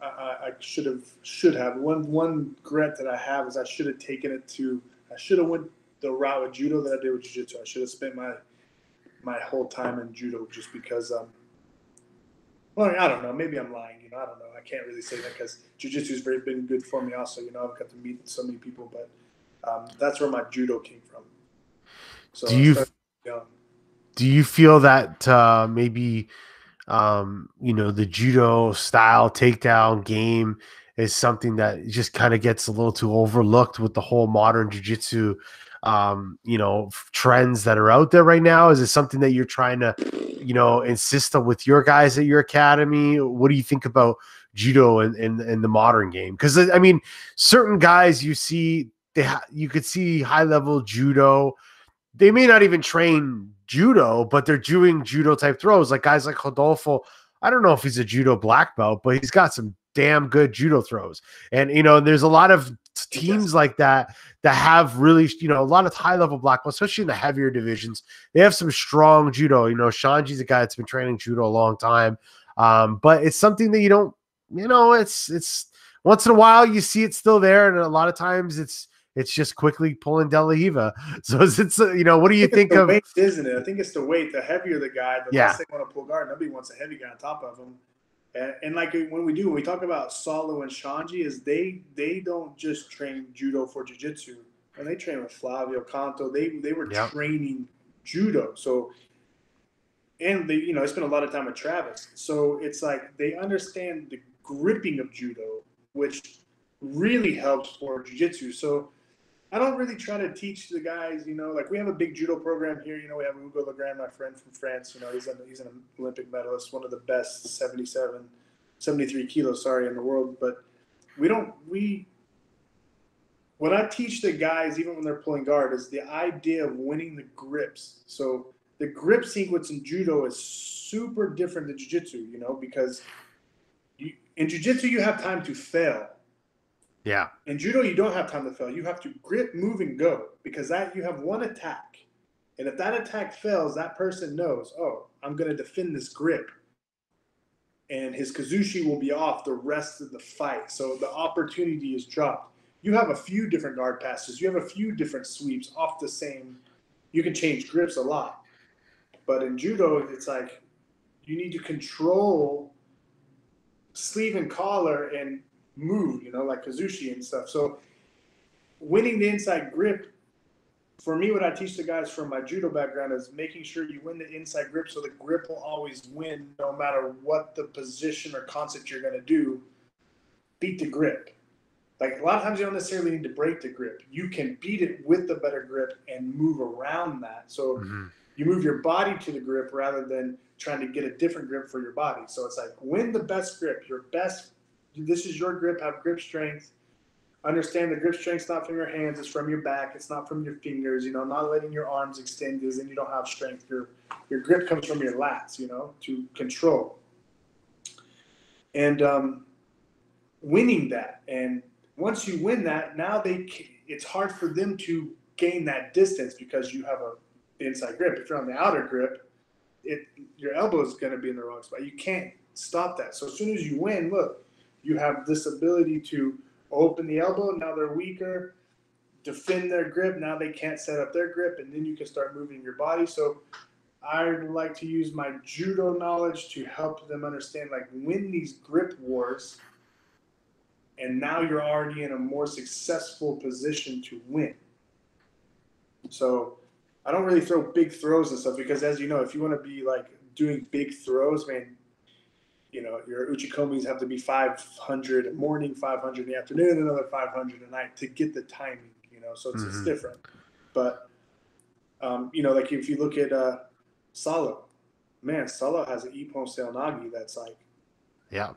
I, I, should have should have one one regret that I have is I should have taken it to I should have went the route with judo that I did with jiu-jitsu. I should have spent my my whole time in judo just because um well I don't know maybe I'm lying you know I don't know I can't really say that because jiu-jitsu has very been good for me also you know I've got to meet so many people but um, that's where my judo came from. So Do you-. Do you feel that uh, maybe um, you know the judo style takedown game is something that just kind of gets a little too overlooked with the whole modern jiu-jitsu um, you know trends that are out there right now? Is it something that you're trying to you know insist on with your guys at your academy? What do you think about judo in in, in the modern game? Because I mean, certain guys you see they ha- you could see high level judo they may not even train judo, but they're doing judo type throws. Like guys like Rodolfo, I don't know if he's a judo black belt, but he's got some damn good judo throws. And you know, there's a lot of teams like that that have really, you know, a lot of high level black belts, especially in the heavier divisions. They have some strong judo. You know, Xande's a guy that's been training judo a long time. Um, but it's something that you don't, you know, it's it's once in a while you see it still there, and a lot of times it's it's just quickly pulling De La Riva. [LAUGHS] So uh, you know, what do you think of? weight, isn't it? I think it's the weight. The heavier the guy, the Yeah. less they want to pull guard. Nobody wants a heavy guy on top of them. And, and like when we do, when we talk about Saulo and Xande, is they they don't just train judo for jujitsu. And they train with Flavio Canto. They they were Yeah. training judo. So and they you know, I spent a lot of time with Travis. So it's like they understand the gripping of judo, which really helps for jujitsu. So I don't really try to teach the guys, you know, like we have a big judo program here. You know, we have Hugo Legrand, my friend from France. You know, he's an, he's an Olympic medalist, one of the best 77, 73 kilos, sorry, in the world. But we don't, we, what I teach the guys, even when they're pulling guard, is the idea of winning the grips. So the grip sequence in judo is super different than jiu-jitsu, you know, because you, in jiu-jitsu, you have time to fail. Yeah, In judo, you don't have time to fail. You have to grip, move, and go because that you have one attack, and if that attack fails, that person knows, oh, I'm going to defend this grip, and his kazushi will be off the rest of the fight. So the opportunity is dropped. You have a few different guard passes. You have a few different sweeps off the same. You can change grips a lot, but in judo, it's like you need to control sleeve and collar and move, you know, like Kazushi and stuff. So winning the inside grip, for me, what I teach the guys from my judo background is making sure you win the inside grip so the grip will always win no matter what the position or concept you're going to do. Beat the grip. Like a lot of times you don't necessarily need to break the grip. You can beat it with the better grip and move around that. So Mhm. you move your body to the grip rather than trying to get a different grip for your body. So it's like win the best grip, your best. This is your grip. Have grip strength. Understand the grip strength's not from your hands; it's from your back. It's not from your fingers. You know, not letting your arms extend because then you don't have strength. Your your grip comes from your lats. You know, to control. And um, winning that, and once you win that, now they it's hard for them to gain that distance because you have a inside grip. If you're on the outer grip, it your elbow is going to be in the wrong spot. You can't stop that. So as soon as you win, look, you have this ability to open the elbow. Now they're weaker, defend their grip. Now they can't set up their grip, and then you can start moving your body. So I like to use my judo knowledge to help them understand, like, win these grip wars. And now you're already in a more successful position to win. So I don't really throw big throws and stuff because, as you know, if you want to be like doing big throws, man, you know, your uchikomis have to be 500 morning, 500 in the afternoon, another 500 at night to get the timing, you know, so it's, mm-hmm. it's different. But, um, you know, like if you look at uh, Saulo, man, Saulo has an Ippon Seoinage that's like, yeah.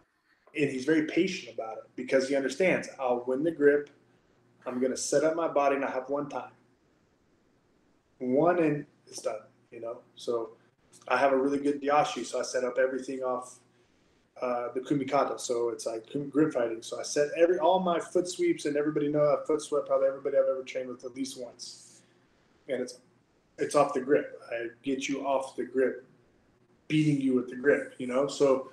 And he's very patient about it because he understands I'll win the grip. I'm going to set up my body and I have one time. One and it's done, you know? So I have a really good Deashi, so I set up everything off uh, the kumikata. So it's like grip fighting. So I set every all my foot sweeps, and everybody know I foot sweep. Probably everybody I've ever trained with at least once, and it's it's off the grip. I get you off the grip, beating you with the grip. You know, so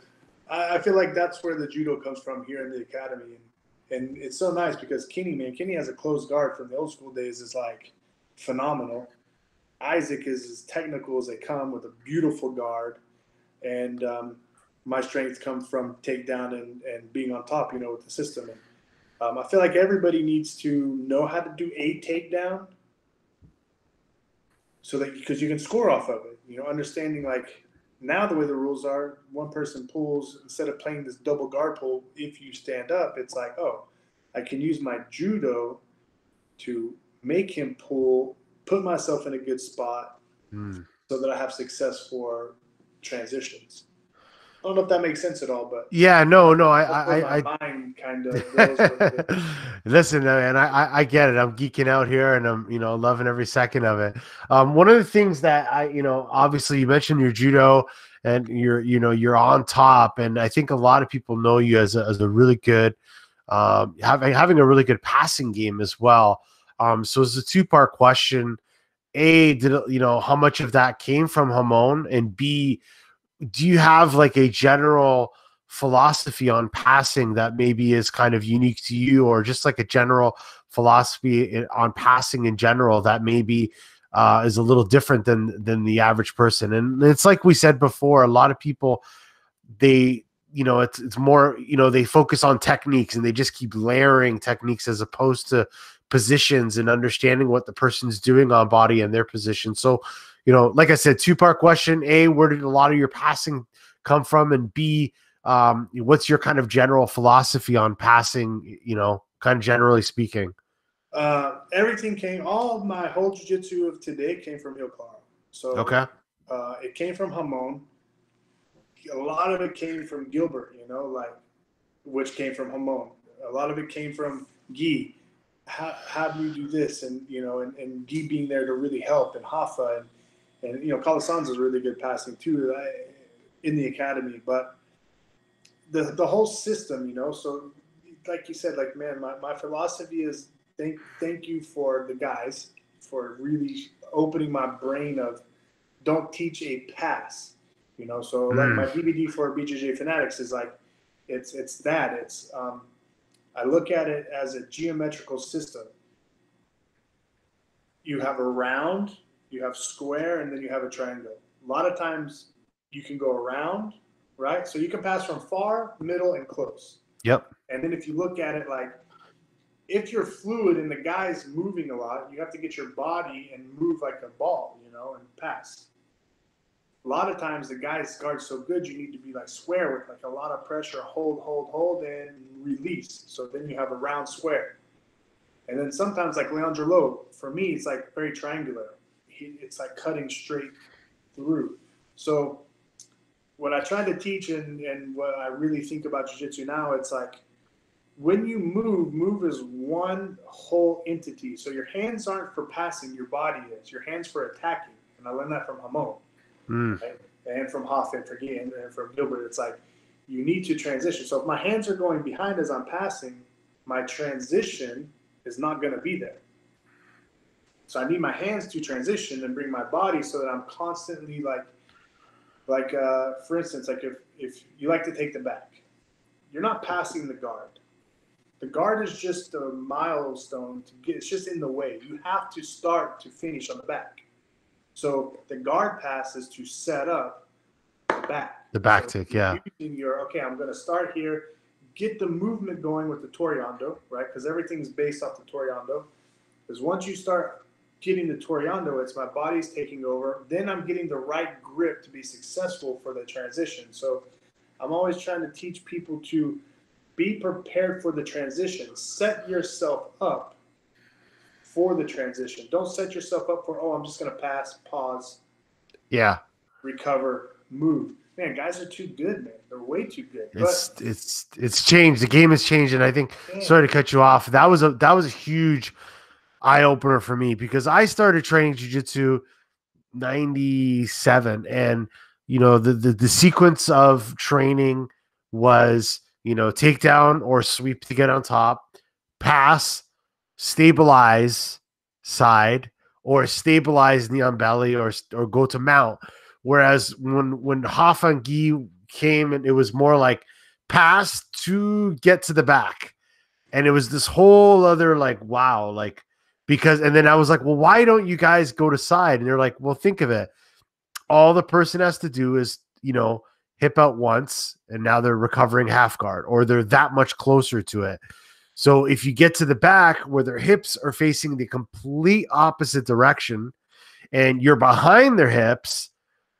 I, I feel like that's where the judo comes from here in the academy, and and it's so nice because Kenny, man, Kenny has a closed guard from the old school days. is like phenomenal. Isaac is as technical as they come with a beautiful guard, and um, my strengths come from takedown and, and being on top, you know, with the system. And um, I feel like everybody needs to know how to do a takedown so that because you can score off of it, you know, understanding like now the way the rules are, one person pulls instead of playing this double guard pull. If you stand up, it's like, oh, I can use my judo to make him pull, put myself in a good spot, mm. so that I have success for transitions. I don't know if that makes sense at all, but yeah, no, no, I, I, I, mind kind [LAUGHS] of. Listen, man, I, I get it. I'm geeking out here, and I'm, you know, loving every second of it. Um, one of the things that I, you know, obviously you mentioned your judo, and you're, you know, you're on top, and I think a lot of people know you as a, as a really good, um, having having a really good passing game as well. Um, so it's a two part question. A, did it, you know how much of that came from Ramon, and B do you have like a general philosophy on passing that maybe is kind of unique to you or just like a general philosophy on passing in general that maybe uh, is a little different than than the average person? And it's like we said before a lot of people they you know it's it's more you know they focus on techniques and they just keep layering techniques as opposed to positions and understanding what the person's doing on body and their position. So you know, like I said, two part question. A, where did a lot of your passing come from? And B, um, what's your kind of general philosophy on passing, you know, kind of generally speaking? Uh, everything came, all my whole jiu-jitsu of today came from Claro. So okay. Uh, it came from Ramon. A lot of it came from Gilbert, you know, like, which came from Ramon. A lot of it came from Gui. How, how do you do this? And, you know, and, and Gui being there to really help and Rafa and, and you know Calasans is really good passing too uh, in the academy. But the the whole system, you know, so like you said, like man, my, my philosophy is thank thank you for the guys for really opening my brain of don't teach a pass. You know, so like my DVD mm. for BJJ Fanatics is like it's it's that it's um, I look at it as a geometrical system. You have a round you have square, and then you have a triangle. A lot of times you can go around, right? So you can pass from far, middle, and close. Yep. And then if you look at it like if you're fluid and the guy's moving a lot, you have to get your body and move like a ball, you know, and pass. A lot of times the guy's guard's so good, you need to be like square with like a lot of pressure, hold, hold, hold, and release. So then you have a round square. And then sometimes like Leandro Lo, for me, it's like very triangular it's like cutting straight through. So what I try to teach and, and what I really think about jiu-jitsu now, it's like when you move, move as one whole entity. So your hands aren't for passing, your body is. Your hands for attacking. And I learned that from Ramon Mm. Right? And from Hoff and and from Gilbert. It's like you need to transition. So if my hands are going behind as I'm passing, my transition is not going to be there. So I need my hands to transition and bring my body so that I'm constantly like Like uh, for instance, like if if you like to take the back, you're not passing the guard. The guard is just a milestone to get. It's just in the way. You have to start to finish on the back. So the guard pass is to set up the back. The back So tick, yeah. Using your okay, I'm going to start here, get the movement going with the Toreando, right? Because everything's based off the Toreando. Because once you start getting the Toreando, it's my body's taking over. Then I'm getting the right grip to be successful for the transition. So I'm always trying to teach people to be prepared for the transition. Set yourself up for the transition. Don't set yourself up for, oh, I'm just going to pass, pause, Yeah. recover, move. Man, guys are too good, man. They're way too good. It's it's it's changed. The game has changed, and I think but, sorry to cut you off. That was a that was a huge eye opener for me because I started training jujitsu 97 and you know the, the the sequence of training was you know takedown or sweep to get on top, pass, stabilize side or stabilize knee on belly or or go to mount. Whereas when when Rafa and Gui came and it was more like pass to get to the back. And it was this whole other like wow, like because and then I was like, well, why don't you guys go to side? And they're like, well, think of it. All the person has to do is, you know, hip out once, and now they're recovering half guard, or they're that much closer to it. So if you get to the back where their hips are facing the complete opposite direction and you're behind their hips,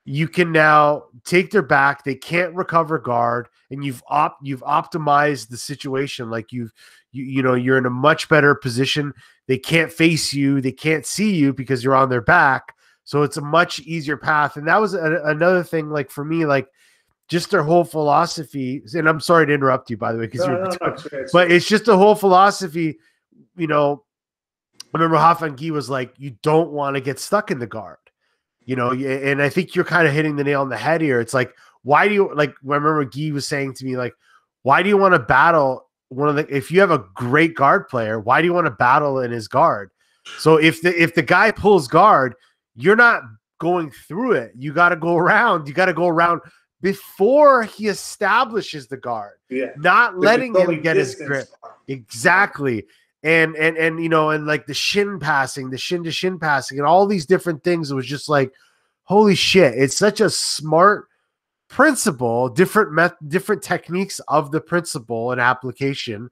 you can now take their back. They can't recover guard, and you've op you've optimized the situation. Like you've you you know you're in a much better position. They can't face you. They can't see you because you're on their back. So it's a much easier path. And that was a, another thing. Like for me, like just their whole philosophy. And I'm sorry to interrupt you, by the way, because No, you're no, no, it's okay. It's but it's just a whole philosophy. You know, I remember Rafa and Gui was like, you don't want to get stuck in the guard. You know, and I think you're kind of hitting the nail on the head here. It's like, why do you like? I remember Gui was saying to me, like, why do you want to battle one of the? If you have a great guard player, why do you want to battle in his guard? So if the if the guy pulls guard, you're not going through it. You got to go around. You got to go around before he establishes the guard, yeah. not letting him get his grip. Exactly. And and and you know, and like the shin passing, the shin to shin passing, and all these different things. It was just like, holy shit! It's such a smart principle, different met, different techniques of the principle and application,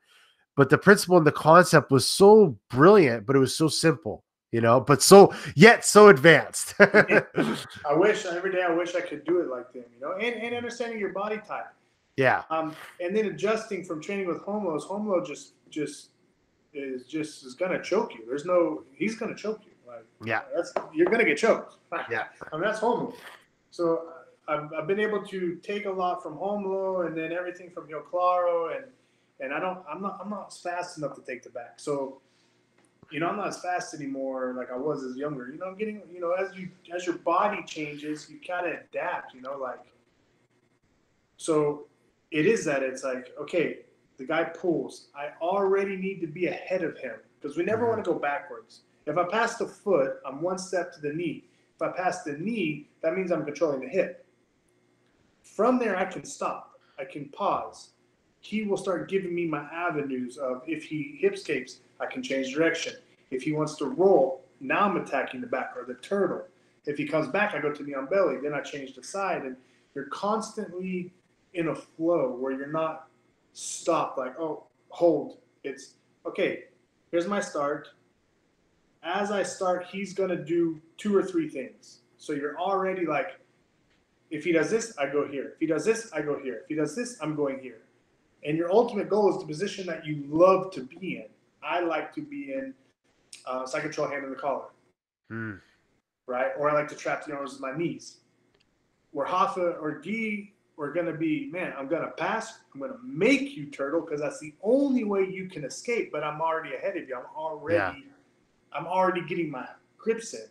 but the principle and the concept was so brilliant, but it was so simple, you know, but so yet so advanced. [LAUGHS] I wish every day I wish I could do it like them, you know, and, and understanding your body type. yeah, Um, and then adjusting from training with homos. Homo just just is just is gonna choke you. There's no he's gonna choke you. Like yeah, that's you're gonna get choked. Yeah. [LAUGHS] I mean that's homo. So I've, I've been able to take a lot from Homo and then everything from Rio Claro and and I don't I'm not I'm not fast enough to take the back. So you know I'm not as fast anymore like I was as younger. You know I'm getting you know as you as your body changes you kind of adapt. You know like so it is that it's like okay the guy pulls I already need to be ahead of him because we never mm-hmm. want to go backwards. If I pass the foot, I'm one step to the knee. If I pass the knee, that means I'm controlling the hip. From there, I can stop. I can pause. He will start giving me my avenues of if he hipscapes, I can change direction. If he wants to roll, now I'm attacking the back or the turtle. If he comes back, I go to knee on belly. Then I change the side, and you're constantly in a flow where you're not stopped. Like, oh, hold. It's okay. Here's my start as I start, he's going to do two or three things. So you're already like, if he does this, I go here. If he does this, I go here. If he does this, I'm going here. And your ultimate goal is the position that you love to be in. I like to be in uh, side control hand in the collar, Mm. right? Or I like to trap the arms with my knees. Where Rafa or Gui are going to be, man, I'm going to pass. I'm going to make you turtle because that's the only way you can escape. But I'm already ahead of you. I'm already, yeah. I'm already getting my grips in.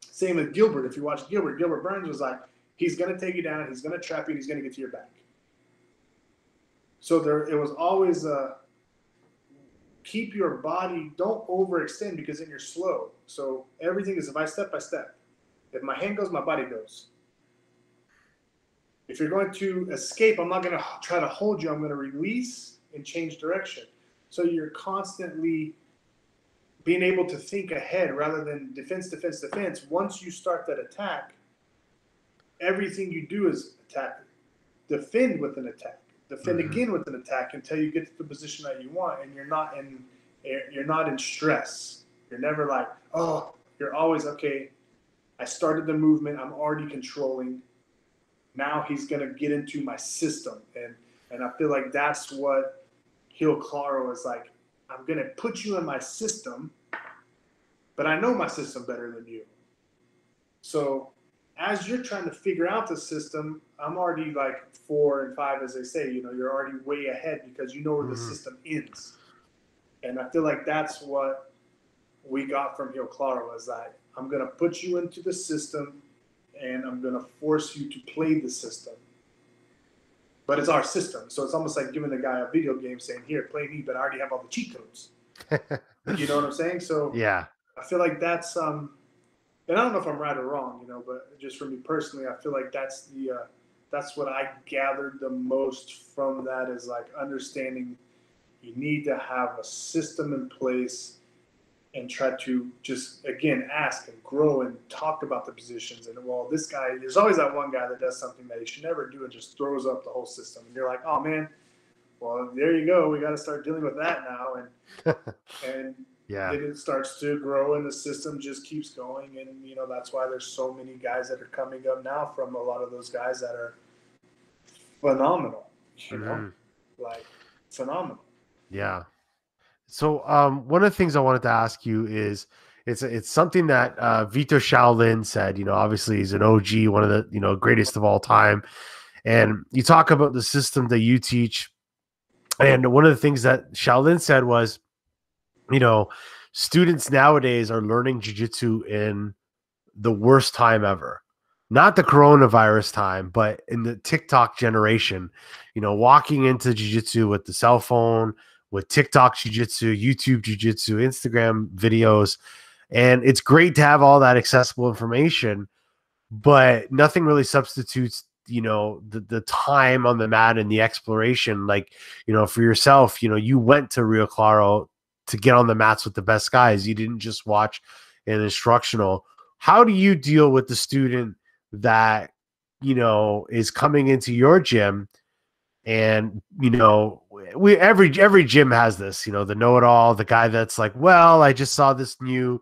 Same with Gilbert. If you watch Gilbert, Gilbert Burns was like, he's going to take you down. He's going to trap you. He's going to get to your back. So there, it was always uh, keep your body. Don't overextend because then you're slow. So everything is by step by step. If my hand goes, my body goes. If you're going to escape, I'm not going to try to hold you. I'm going to release and change direction. So you're constantly being able to think ahead rather than defense, defense, defense. Once you start that attack, everything you do is attack, defend with an attack, defend mm-hmm. again with an attack until you get to the position that you want, and you're not in you're not in stress. You're never like, oh, you're always okay. I started the movement. I'm already controlling. Now he's gonna get into my system, and and I feel like that's what Rio Claro is like. I'm gonna put you in my system, but I know my system better than you. So as you're trying to figure out the system, I'm already like four and five, as they say. You know, you're already way ahead because you know where mm-hmm. the system ends. And I feel like that's what we got from Rio Claro was that I'm going to put you into the system and I'm going to force you to play the system. But it's our system. So it's almost like giving the guy a video game saying, here, play me, but I already have all the cheat codes. [LAUGHS] you know what I'm saying? So yeah, I feel like that's, um, and I don't know if I'm right or wrong, you know, but just for me personally, I feel like that's the, uh, that's what I gathered the most from that is like understanding you need to have a system in place and try to just again ask and grow and talk about the positions. And well, this guy, there's always that one guy that does something that he should never do and just throws up the whole system. And you're like, oh man, well there you go. We got to start dealing with that now. And [LAUGHS] and yeah, it starts to grow and the system just keeps going. And you know that's why there's so many guys that are coming up now from a lot of those guys that are phenomenal. You mm-hmm. know, like phenomenal. Yeah. So um, one of the things I wanted to ask you is it's it's something that uh, Vitor Shaolin said. You know, obviously he's an OG, one of the you know greatest of all time, and you talk about the system that you teach. And one of the things that Shaolin said was, you know, students nowadays are learning jujitsu in the worst time ever. Not the coronavirus time, but in the TikTok generation, you know, walking into jujitsu with the cell phone, with TikTok jiu-jitsu, YouTube jiu-jitsu, Instagram videos. And it's great to have all that accessible information, but nothing really substitutes, you know, the, the time on the mat and the exploration. Like, you know, for yourself, you know, you went to Rio Claro to get on the mats with the best guys. You didn't just watch an instructional. How do you deal with the student that, you know, is coming into your gym and, you know, we every every gym has this, you know, the know-it-all, the guy that's like, well, I just saw this new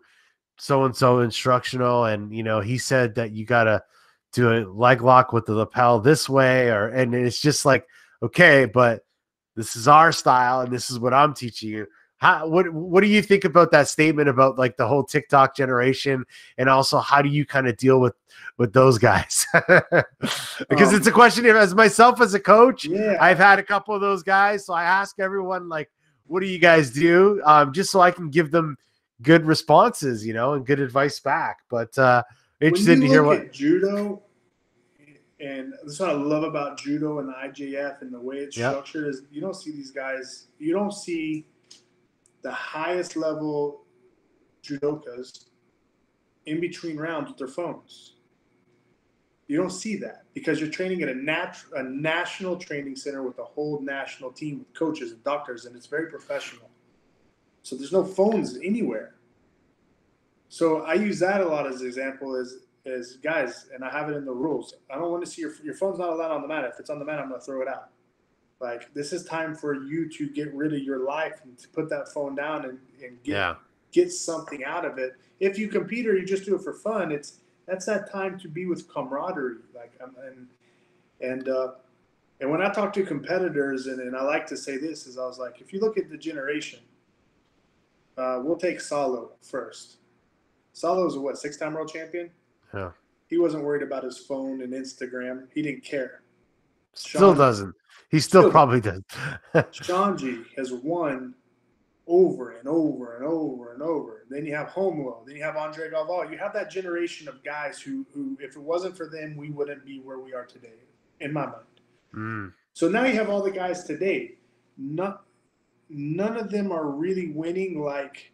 so and so instructional, and you know, he said that you gotta do a leg lock with the lapel this way, or and it's just like, okay, but this is our style, and this is what I'm teaching you. How what what do you think about that statement about like the whole TikTok generation, and also how do you kind of deal with with those guys? [LAUGHS] because um, it's a question of as myself as a coach, yeah. I've had a couple of those guys, so I ask everyone like, what do you guys do, um, just so I can give them good responses, you know, and good advice back. But uh, interested to hear what judo. And this is what I love about judo and the IJF and the way it's yep. structured is you don't see these guys. You don't see the highest level judokas in between rounds with their phones. You don't see that because you're training at a, nat- a national training center with a whole national team with coaches and doctors, and it's very professional. So there's no phones anywhere. So I use that a lot as an example as as guys, and I have it in the rules. I don't want to see your your phone's not allowed on the mat. If it's on the mat, I'm gonna throw it out. Like this is time for you to get rid of your life and to put that phone down and, and get yeah. get something out of it. If you compete or you just do it for fun, it's that's that time to be with camaraderie. Like um, and and uh, and when I talk to competitors, and, and I like to say this is I was like, if you look at the generation, uh, we'll take Saulo first. Saulo's a what six time world champion. Yeah. He wasn't worried about his phone and Instagram. He didn't care. Still doesn't. He still, still probably does. [LAUGHS] Xande has won over and over and over and over. Then you have Romulo. Then you have Andre Galvão. You have that generation of guys who, who, if it wasn't for them, we wouldn't be where we are today, in my mind. Mm. So now you have all the guys today. Not, none of them are really winning like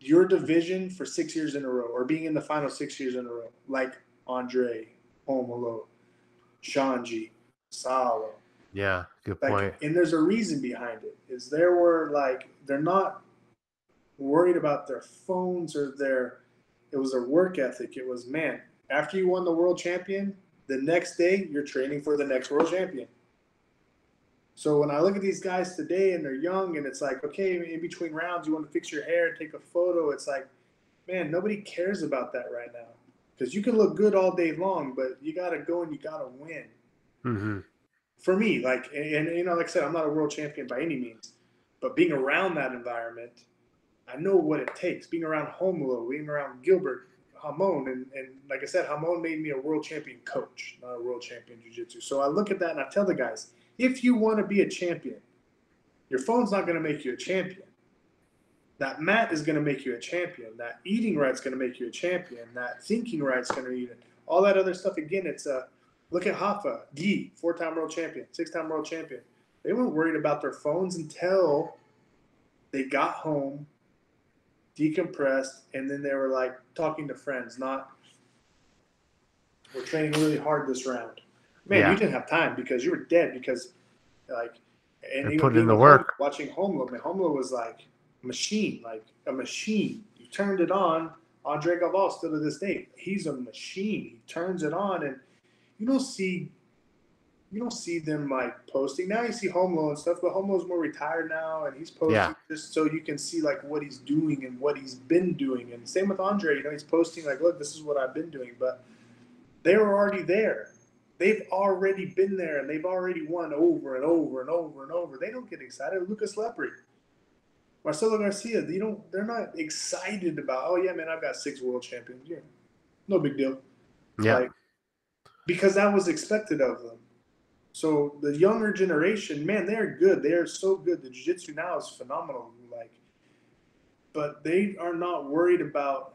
your division for six years in a row or being in the final six years in a row, like Andre, Romulo, Xande, Saulo. Yeah, good Like, point. and there's a reason behind it. Is there were like they're not worried about their phones or their it was their work ethic. It was man, after you won the world champion, the next day you're training for the next world champion. So when I look at these guys today and they're young and it's like, okay, in between rounds you want to fix your hair and take a photo, it's like, man, nobody cares about that right now. Because you can look good all day long, but you gotta go and you gotta win hmm for me, like, and, and, you know, like I said, I'm not a world champion by any means, but being around that environment, I know what it takes. Being around Romulo, being around Gilbert, Ramon, and, and like I said, Ramon made me a world champion coach, not a world champion jiu-jitsu. So I look at that and I tell the guys, if you want to be a champion, your phone's not going to make you a champion. That mat is going to make you a champion. That eating right's going to make you a champion. That thinking right's going to it. All that other stuff. Again, it's a look at Rafa, Gui, four-time world champion, six-time world champion. They weren't worried about their phones until they got home, decompressed, and then they were like talking to friends. Not we're training really hard this round. Man, Yeah. you didn't have time because you were dead because like and even put in the work. Watching Romulo, man, Romulo was like a machine, like a machine. You turned it on. Andre Galvão still to this day, he's a machine. He turns it on, and you don't see, you don't see them like posting. Now you see Romulo and stuff, but Romulo's more retired now, and he's posting Yeah. just so you can see like what he's doing and what he's been doing. And same with Andre, you know, he's posting like, look, this is what I've been doing, but they were already there. They've already been there and they've already won over and over and over and over. They don't get excited. Lucas Lepri, Marcelo Garcia, you don't they're not excited about, oh yeah, man, I've got six world champions. Yeah. No big deal. Yeah. Like, because that was expected of them. So the younger generation, man, they're good. They are so good. The jiu-jitsu now is phenomenal. Like, but they are not worried about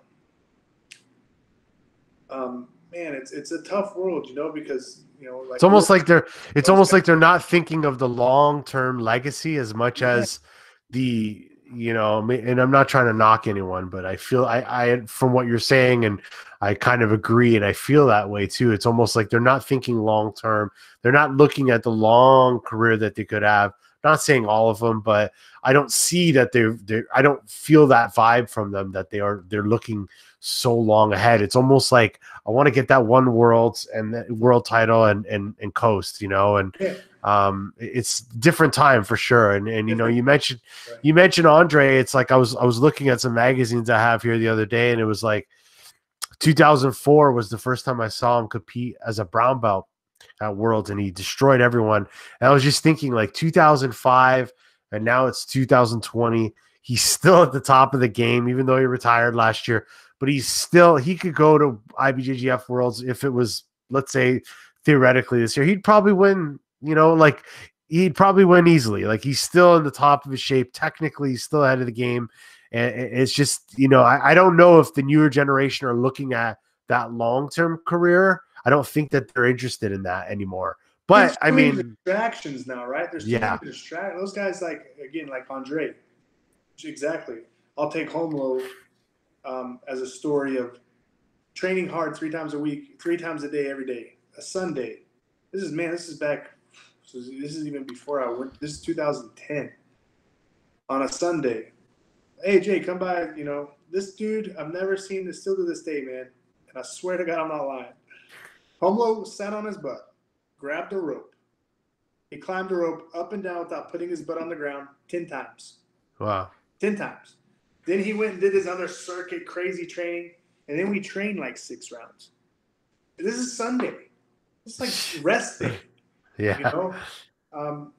um, man, it's it's a tough world, you know, because you know, like It's almost like they're it's almost like they're not thinking of the long term legacy as much as the you know and i'm not trying to knock anyone but i feel i i from what you're saying and i kind of agree and i feel that way too. It's almost like they're not thinking long term. They're not looking at the long career that they could have. Not saying all of them but i don't see that they're they're i don't feel that vibe from them that they are they're looking so long ahead. It's almost like i want to get that one world and that world title and and and coast you know and Yeah. um it's different time for sure. And and you know you mentioned Right. you mentioned andre. It's like i was i was looking at some magazines i have here the other day and it was like 2004 was the first time i saw him compete as a brown belt at worlds and he destroyed everyone. And i was just thinking like 2005 and now it's 2020 he's still at the top of the game even though he retired last year but he's still he could go to ibjjf worlds if it was let's say theoretically this year he'd probably win you know like he'd probably win easily like he's still in the top of his shape technically he's still ahead of the game and it's just you know I, I don't know if the newer generation are looking at that long-term career i don't think that they're interested in that anymore but i mean distractions now, right? There's too Yeah. distract those guys like again, like Andre. Exactly. I'll take Romulo um, as a story of training hard three times a week, three times a day, every day. A Sunday. This is man, this is back this is even before I went this is 2010. On a Sunday. Hey Jay, come by, you know. This dude, I've never seen this still to this day, man. And I swear to God, I'm not lying. Romulo sat on his butt, grabbed a rope. He climbed the rope up and down without putting his butt on the ground 10 times. wow 10 times. Then he went and did his other circuit crazy training. And then we trained like six rounds. This is Sunday. It's like rest day, [LAUGHS] yeah you know? Um,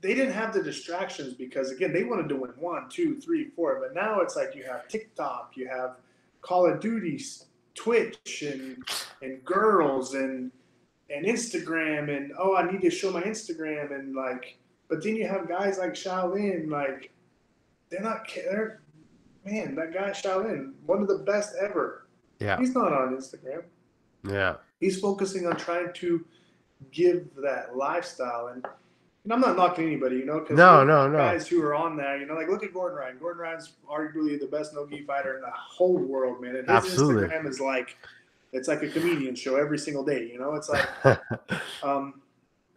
they didn't have the distractions because, again, they wanted to win one, two, three, four. But now it's like you have TikTok, you have Call of Duty, Twitch, and, and girls, and and Instagram and oh I need to show my Instagram and like but then you have guys like Shaolin like they're not they're man that guy Shaolin one of the best ever. Yeah. He's not on Instagram. Yeah. He's focusing on trying to give that lifestyle and and I'm not knocking anybody you know because No, no, no. guys who are on there you know like look at Gordon Ryan. Gordon Ryan's arguably the best no gi fighter in the whole world man and his Absolutely. Instagram is like it's like a comedian show every single day you know it's like [LAUGHS] um,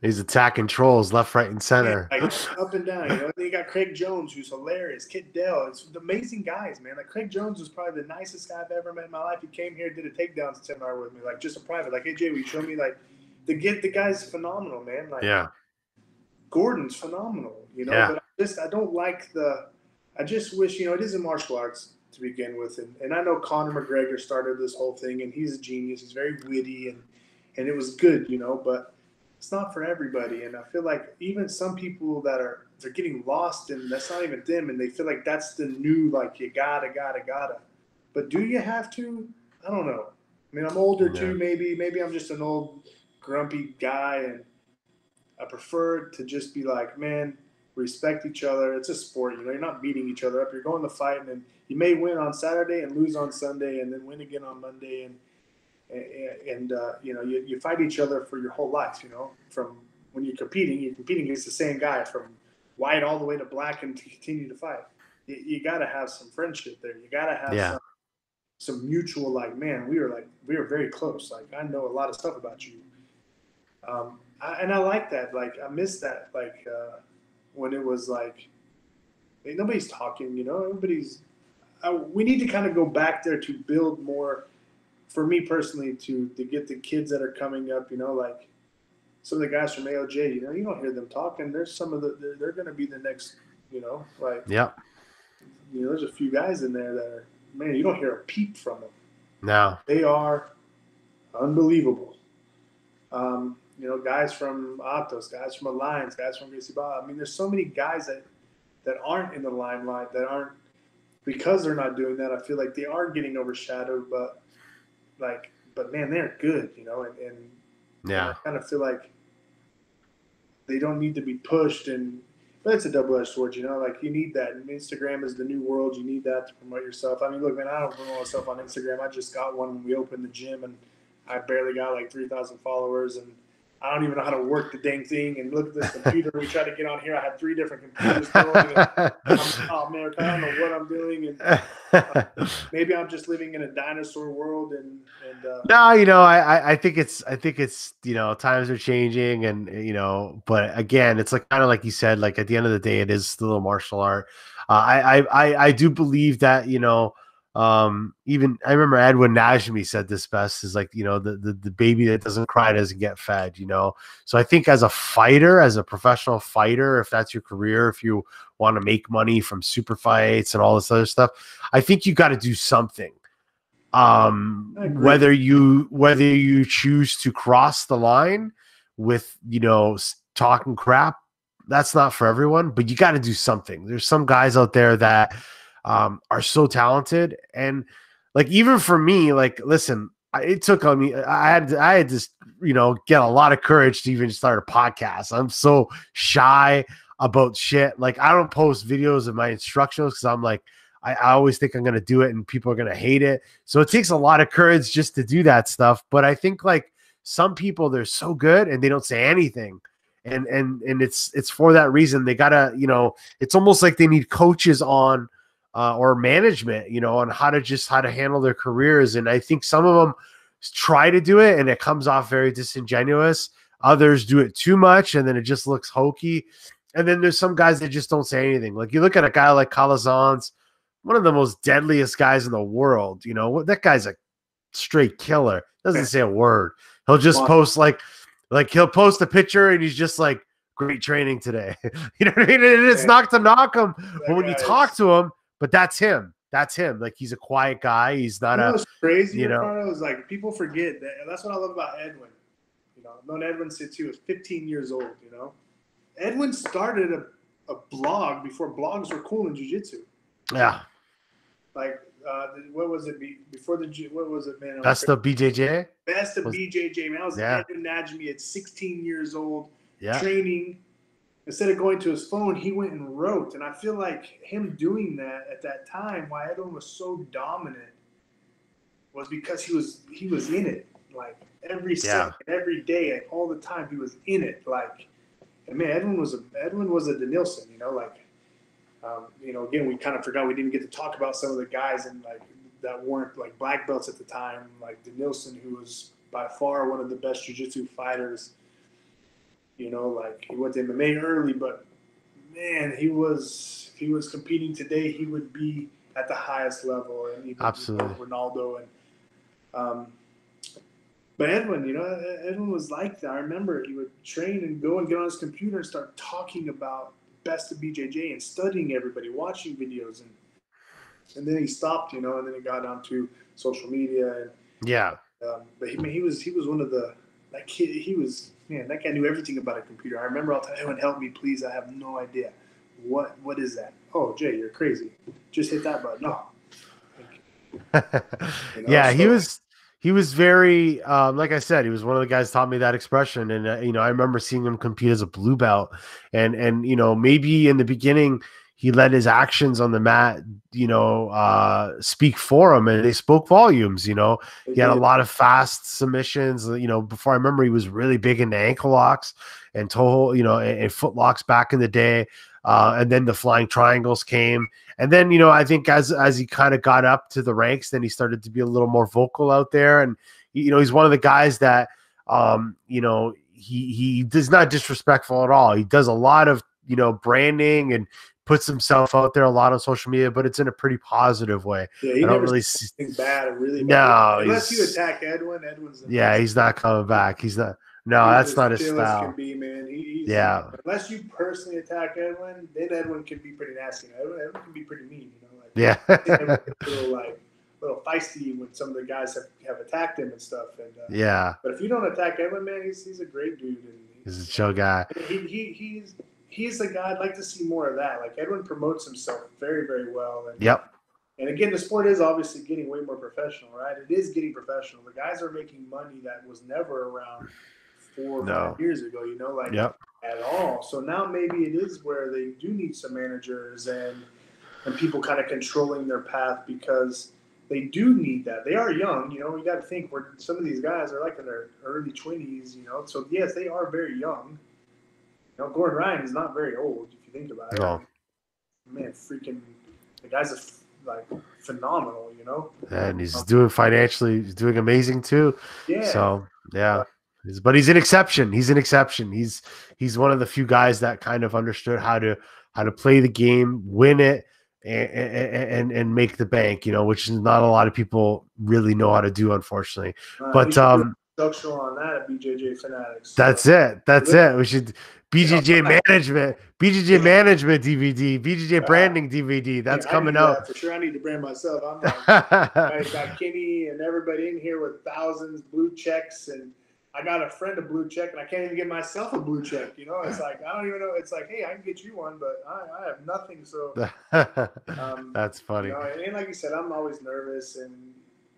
He's attacking trolls left, right, and center. Yeah, like up and down. You know, you got Craig Jones, who's hilarious. Kit Dale, it's amazing guys, man. Like Craig Jones was probably the nicest guy I've ever met in my life. He came here, did a takedown seminar with me, like just a private. Like, hey Jay, will you show me like the get the guy's phenomenal, man. Like, yeah, Gordon's phenomenal. You know, Yeah. but I just I don't like the. I just wish you know it isn't martial arts to begin with, and, and I know Conor McGregor started this whole thing, and he's a genius. He's very witty, and and it was good, you know, but it's not for everybody. And I feel like even some people that are they're getting lost, and that's not even them, and they feel like that's the new like you gotta gotta gotta. But do you have to? I don't know. I mean, I'm older Yeah. too. Maybe maybe I'm just an old grumpy guy, and I prefer to just be like, man, respect each other. It's a sport, you know. You're not beating each other up. You're going to fight, and then you may win on Saturday and lose on Sunday, and then win again on Monday, and and, uh, you know you, you fight each other for your whole life. You know, from when you're competing, you're competing against the same guy from white all the way to black, and to continue to fight. You, you got to have some friendship there. You got to have Yeah. some some mutual like, man, we were like we were very close. Like I know a lot of stuff about you. Um, I, and I like that. Like I miss that. Like uh, when it was like nobody's talking. You know, everybody's. I, we need to kind of go back there to build more. For me personally, to to get the kids that are coming up, you know, like some of the guys from AOJ, you know, you don't hear them talking. There's some of the they're, they're going to be the next, you know, like yeah, you know, there's a few guys in there that are man, you don't hear a peep from them No. they are unbelievable. Um, you know, guys from Atos, guys from Alliance, guys from Gracie Barra. I mean, there's so many guys that that aren't in the limelight, that aren't because they're not doing that. I feel like they are getting overshadowed, but like, but man, they're good, you know, and, and Yeah. I kind of feel like they don't need to be pushed and but it's a double edged sword, you know, like you need that. And Instagram is the new world. You need that to promote yourself. I mean, look, man, I don't promote myself on Instagram. I just got one when we opened the gym and I barely got like 3,000 followers and I don't even know how to work the dang thing. And look at this computer. we try to get on here. I had three different computers going. I'm, oh, man, I don't know what I'm doing. And maybe I'm just living in a dinosaur world and, and, uh, no, you know, I, I think it's I think it's you know times are changing and you know, but again, it's like kind of like you said, like at the end of the day, it is still a martial art. Uh, I, I I I do believe that you know, um, even I remember Edwin Najmi said this best is like you know the, the the baby that doesn't cry doesn't get fed. You know, so I think as a fighter, as a professional fighter, if that's your career, if you want to make money from super fights and all this other stuff, I think you got to do something. Um whether you whether you choose to cross the line with you know talking crap that's not for everyone but you got to do something. There's some guys out there that um are so talented and like even for me like listen it took on me i had i had to you know get a lot of courage to even start a podcast i'm so shy about shit like i don't post videos of my instructionals because i'm like I, I always think I'm going to do it and people are going to hate it. So it takes a lot of courage just to do that stuff. But I think like some people, they're so good and they don't say anything. And, and, and it's, it's for that reason. They gotta, you know, it's almost like they need coaches on, uh, or management, you know, on how to just, how to handle their careers. And I think some of them try to do it and it comes off very disingenuous. Others do it too much and then it just looks hokey. And then there's some guys that just don't say anything. Like you look at a guy like Calasans, one of the most deadliest guys in the world. You know, that guy's a straight killer. Doesn't say a word. He'll just Wow. post like, like he'll post a picture and he's just like, "Great training today." [LAUGHS] you know what I mean? And it's Yeah. not to knock him, but when you talk is- to him, but that's him. That's him. Like he's a quiet guy. He's not You know a. crazy, you know. Riccardo, is like people forget that. And that's what I love about Edwin. You know, I've known Edwin since he was 15 years old. You know, Edwin started a, a blog before blogs were cool in jiu-jitsu. Yeah, Like, uh, what was it before the what was it, man? best of BJJ. best of was- BJJ. Man, I was Yeah. Edwin Najmi at 16 years old, Yeah, training. Instead of going to his phone, he went and wrote. And I feel like him doing that at that time, why Edwin was so dominant, was because he was he was in it. Like every Yeah. second, every day, like, all the time, he was in it. Like, and man, Edwin was a Edwin was a Danielson. You know, like, um, you know, again, we kind of forgot we didn't get to talk about some of the guys and like that weren't like black belts at the time, like Danielson, who was by far one of the best jiu-jitsu fighters You know, like he went to MMA early, but man, he was if he was competing today, he would be at the highest level, and he absolutely Ronaldo and. Um, but Edwin, you know, Edwin was like that. I remember he would train and go and get on his computer and start talking about best of BJJ and studying everybody, watching videos, and and then he stopped, you know, and then he got onto social media and yeah. Um, but he, he was he was one of the that kid. He was man. That guy knew everything about a computer. I remember all the time. Everyone help me, please. I have no idea. What what is that? Oh, Jay, you're crazy. Just hit that button. No. [LAUGHS] you know, yeah, so, he was he was very um, like I said, he was one of the guys taught me that expression, and uh, you know I remember seeing him compete as a blue belt, and and you know maybe in the beginning he let his actions on the mat, you know, uh, speak for him, and they spoke volumes. You know, he had a lot of fast submissions. You know, before I remember, he was really big into ankle locks and toe, you know, and, and foot locks back in the day. Uh, and then the flying triangles came, and then you know I think as as he kind of got up to the ranks, then he started to be a little more vocal out there, and you know he's one of the guys that um, you know he he does not disrespectful at all. He does a lot of you know branding and puts himself out there a lot on social media, but it's in a pretty positive way. Yeah, he I don't really see bad really bad. No, unless you attack Edwin, Edwin's yeah, he's not coming back. He's not. No, he's that's not his style. Can be, man. He, yeah. Unless you personally attack Edwin, then Edwin can be pretty nasty. Edwin, Edwin can be pretty mean. You know, like yeah. a little like a little feisty when some of the guys have, have attacked him and stuff. And uh, yeah. But if you don't attack Edwin, man, he's he's a great dude. And he's, he's a chill guy. He, he he's he's the guy I'd like to see more of that. Like Edwin promotes himself very very well. And, yep. And again, the sport is obviously getting way more professional, right? It is getting professional. The guys are making money that was never around four no. five years ago, you know, like yep. at all. So now maybe it is where they do need some managers and and people kind of controlling their path because they do need that. They are young, you know. You got to think where some of these guys are like in their early twenties, you know. So yes, they are very young. Know, Gordon Ryan is not very old if you think about it. No. Man, freaking, the guy's a, like phenomenal, you know. And he's um, doing financially, he's doing amazing too. Yeah. So yeah but he's an exception. He's an exception. He's he's one of the few guys that kind of understood how to how to play the game, win it, and and, and make the bank. You know, which is not a lot of people really know how to do, unfortunately. Uh, but um, on that at BJJ Fanatics. That's it. That's it. We should BJJ management, BJJ management DVD, BJJ branding DVD. That's yeah, coming out that for sure. I need to brand myself. I'm [LAUGHS] like, I got Kenny and everybody in here with thousands blue checks and I got a friend a blue check, and I can't even get myself a blue check. You know, it's like I don't even know. It's like, hey, I can get you one, but I, I have nothing. So [LAUGHS] um, that's funny. You know, and like you said, I'm always nervous, and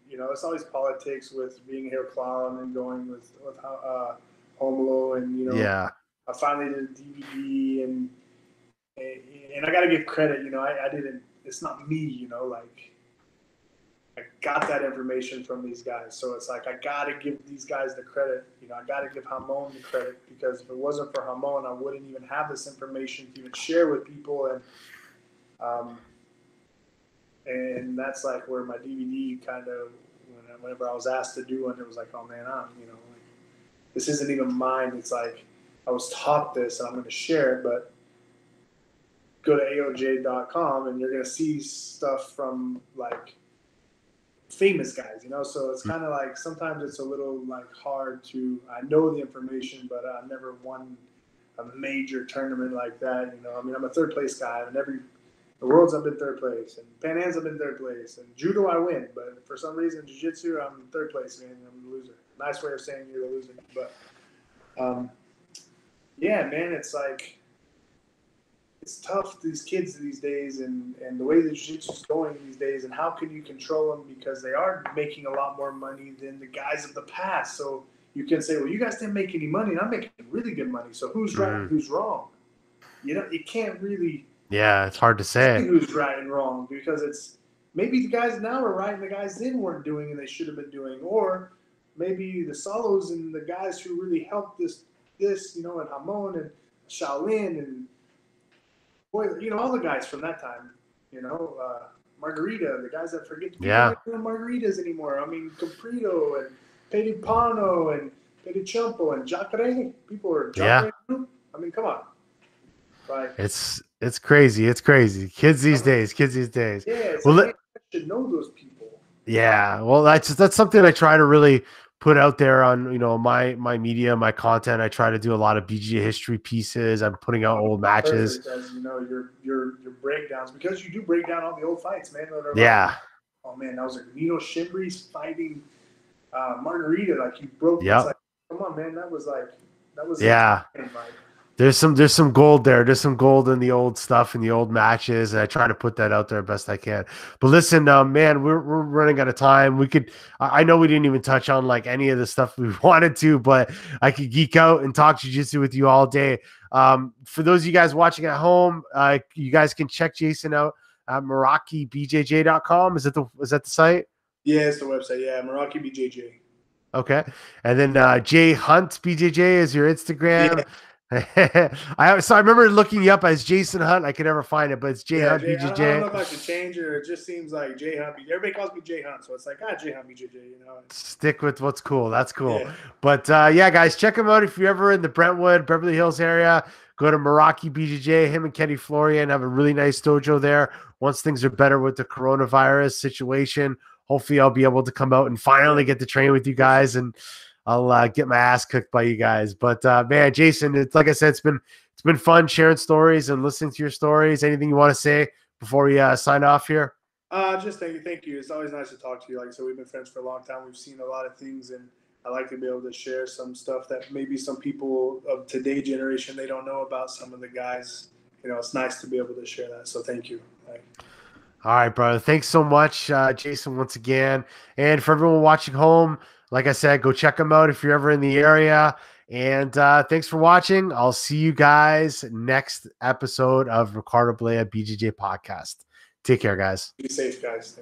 you know, it's always politics with being Rio Claro and going with with uh, Romulo, and you know, yeah. I finally did a DVD, and and I got to give credit. You know, I, I didn't. It's not me. You know, like I got that information from these guys. So it's like I got to give these guys the credit. You know, I got to give Ramon the credit because if it wasn't for Ramon, I wouldn't even have this information to even share with people. And um, and that's like where my DVD kind of whenever I was asked to do one, it was like, oh man, I'm you know, this isn't even mine. It's like I was taught this, and I'm going to share it, but go to aoj.com and you're going to see stuff from like famous guys, you know. So it's hmm. kind of like sometimes it's a little like hard to. I know the information, but I never won a major tournament like that. You know, I mean, I'm a third place guy, and every the worlds I've been third place, and Pan Am's I've been third place, and judo I win, but for some reason jiu-jitsu I'm third place, man. I'm a loser. Nice way of saying you're the loser, but um, yeah, man, it's like it's tough these kids these days and, and the way the jiu-jitsu is going these days and how can you control them because they are making a lot more money than the guys of the past. So you can say well you guys didn't make any money and i'm making really good money so who's right mm. who's wrong? You know you can't really yeah it's hard to say. who's right and wrong because it's maybe the guys now are right and the guys then weren't doing and they should have been doing or maybe the Saulos and the guys who really helped this this you know and Ramon and Shaolin and boy, you know, all the guys from that time, you know, uh, Margarida, the guys that forget yeah. margaritas anymore. I mean, Comprido and Pé de Pano and Chumpo and Jacare. People were Yeah. I mean, come on. Like, It's it's crazy. It's crazy. Kids these days. Kids these days. yeah, Well, like, let- should know those people. Yeah. Well, that's that's something I try to really put out there on you know my my media, my content. I try to do a lot of BJJ history pieces. I'm putting out old matches. As you know, your your your breakdowns because you do break down all the old fights, man. are like, Yeah. oh man, that was like Nino Schembri fighting uh, Margarida. Like you broke. yeah like, come on, man. That was like that was Yeah. insane, like, There's some there's some gold there. There's some gold in the old stuff in the old matches, and I try to put that out there best I can. But listen, um, man, we're we're running out of time. We could I know we didn't even touch on like any of the stuff we [LAUGHS] wanted to, but I could geek out and talk jujitsu with you all day. Um, for those of you guys watching at home, uh, you guys can check Jason out at MerakiBJJ.com. Is that the is that the site? yeah, it's the website. Yeah, Meraki BJJ. Okay. And then uh Jay Hunt BJJ is your Instagram. [LAUGHS] I so I remember looking you up as Jason Hunt. I could never find it, but it's Jay Yeah, Hunt Jay, I, don't- I don't know if I should change it or it just seems like J Hunt. Everybody calls me J Hunt, so it's like ah J Hunt BJJ. You know. Stick with what's cool. That's cool. Yeah. But uh, yeah, guys, check him out if you're ever in the Brentwood, Beverly Hills area. Go to Meraki BJJ. Him and Kenny Florian have a really nice dojo there. Once things are better with the coronavirus situation, hopefully I'll be able to come out and finally get to train with you guys, and I'll uh, get my ass cooked by you guys. But uh, man, Jason, it's like I said, it's been it's been fun sharing stories and listening to your stories. Anything you want to say before we uh, sign off here? Uh, just thank you, thank you. It's always nice to talk to you. Like I said, we've been friends for a long time. We've seen a lot of things, and I like to be able to share some stuff that maybe some people of today generation they don't know about. Some of the guys, you know, it's nice to be able to share that. So thank you. Like, All right, brother. Thanks so much, uh, Jason, once again. And for everyone watching home, like I said, go check them out if you're ever in the area. And uh, thanks for watching. I'll see you guys next episode of Riccardo Baleia BJJ podcast. Take care, guys. be safe, guys.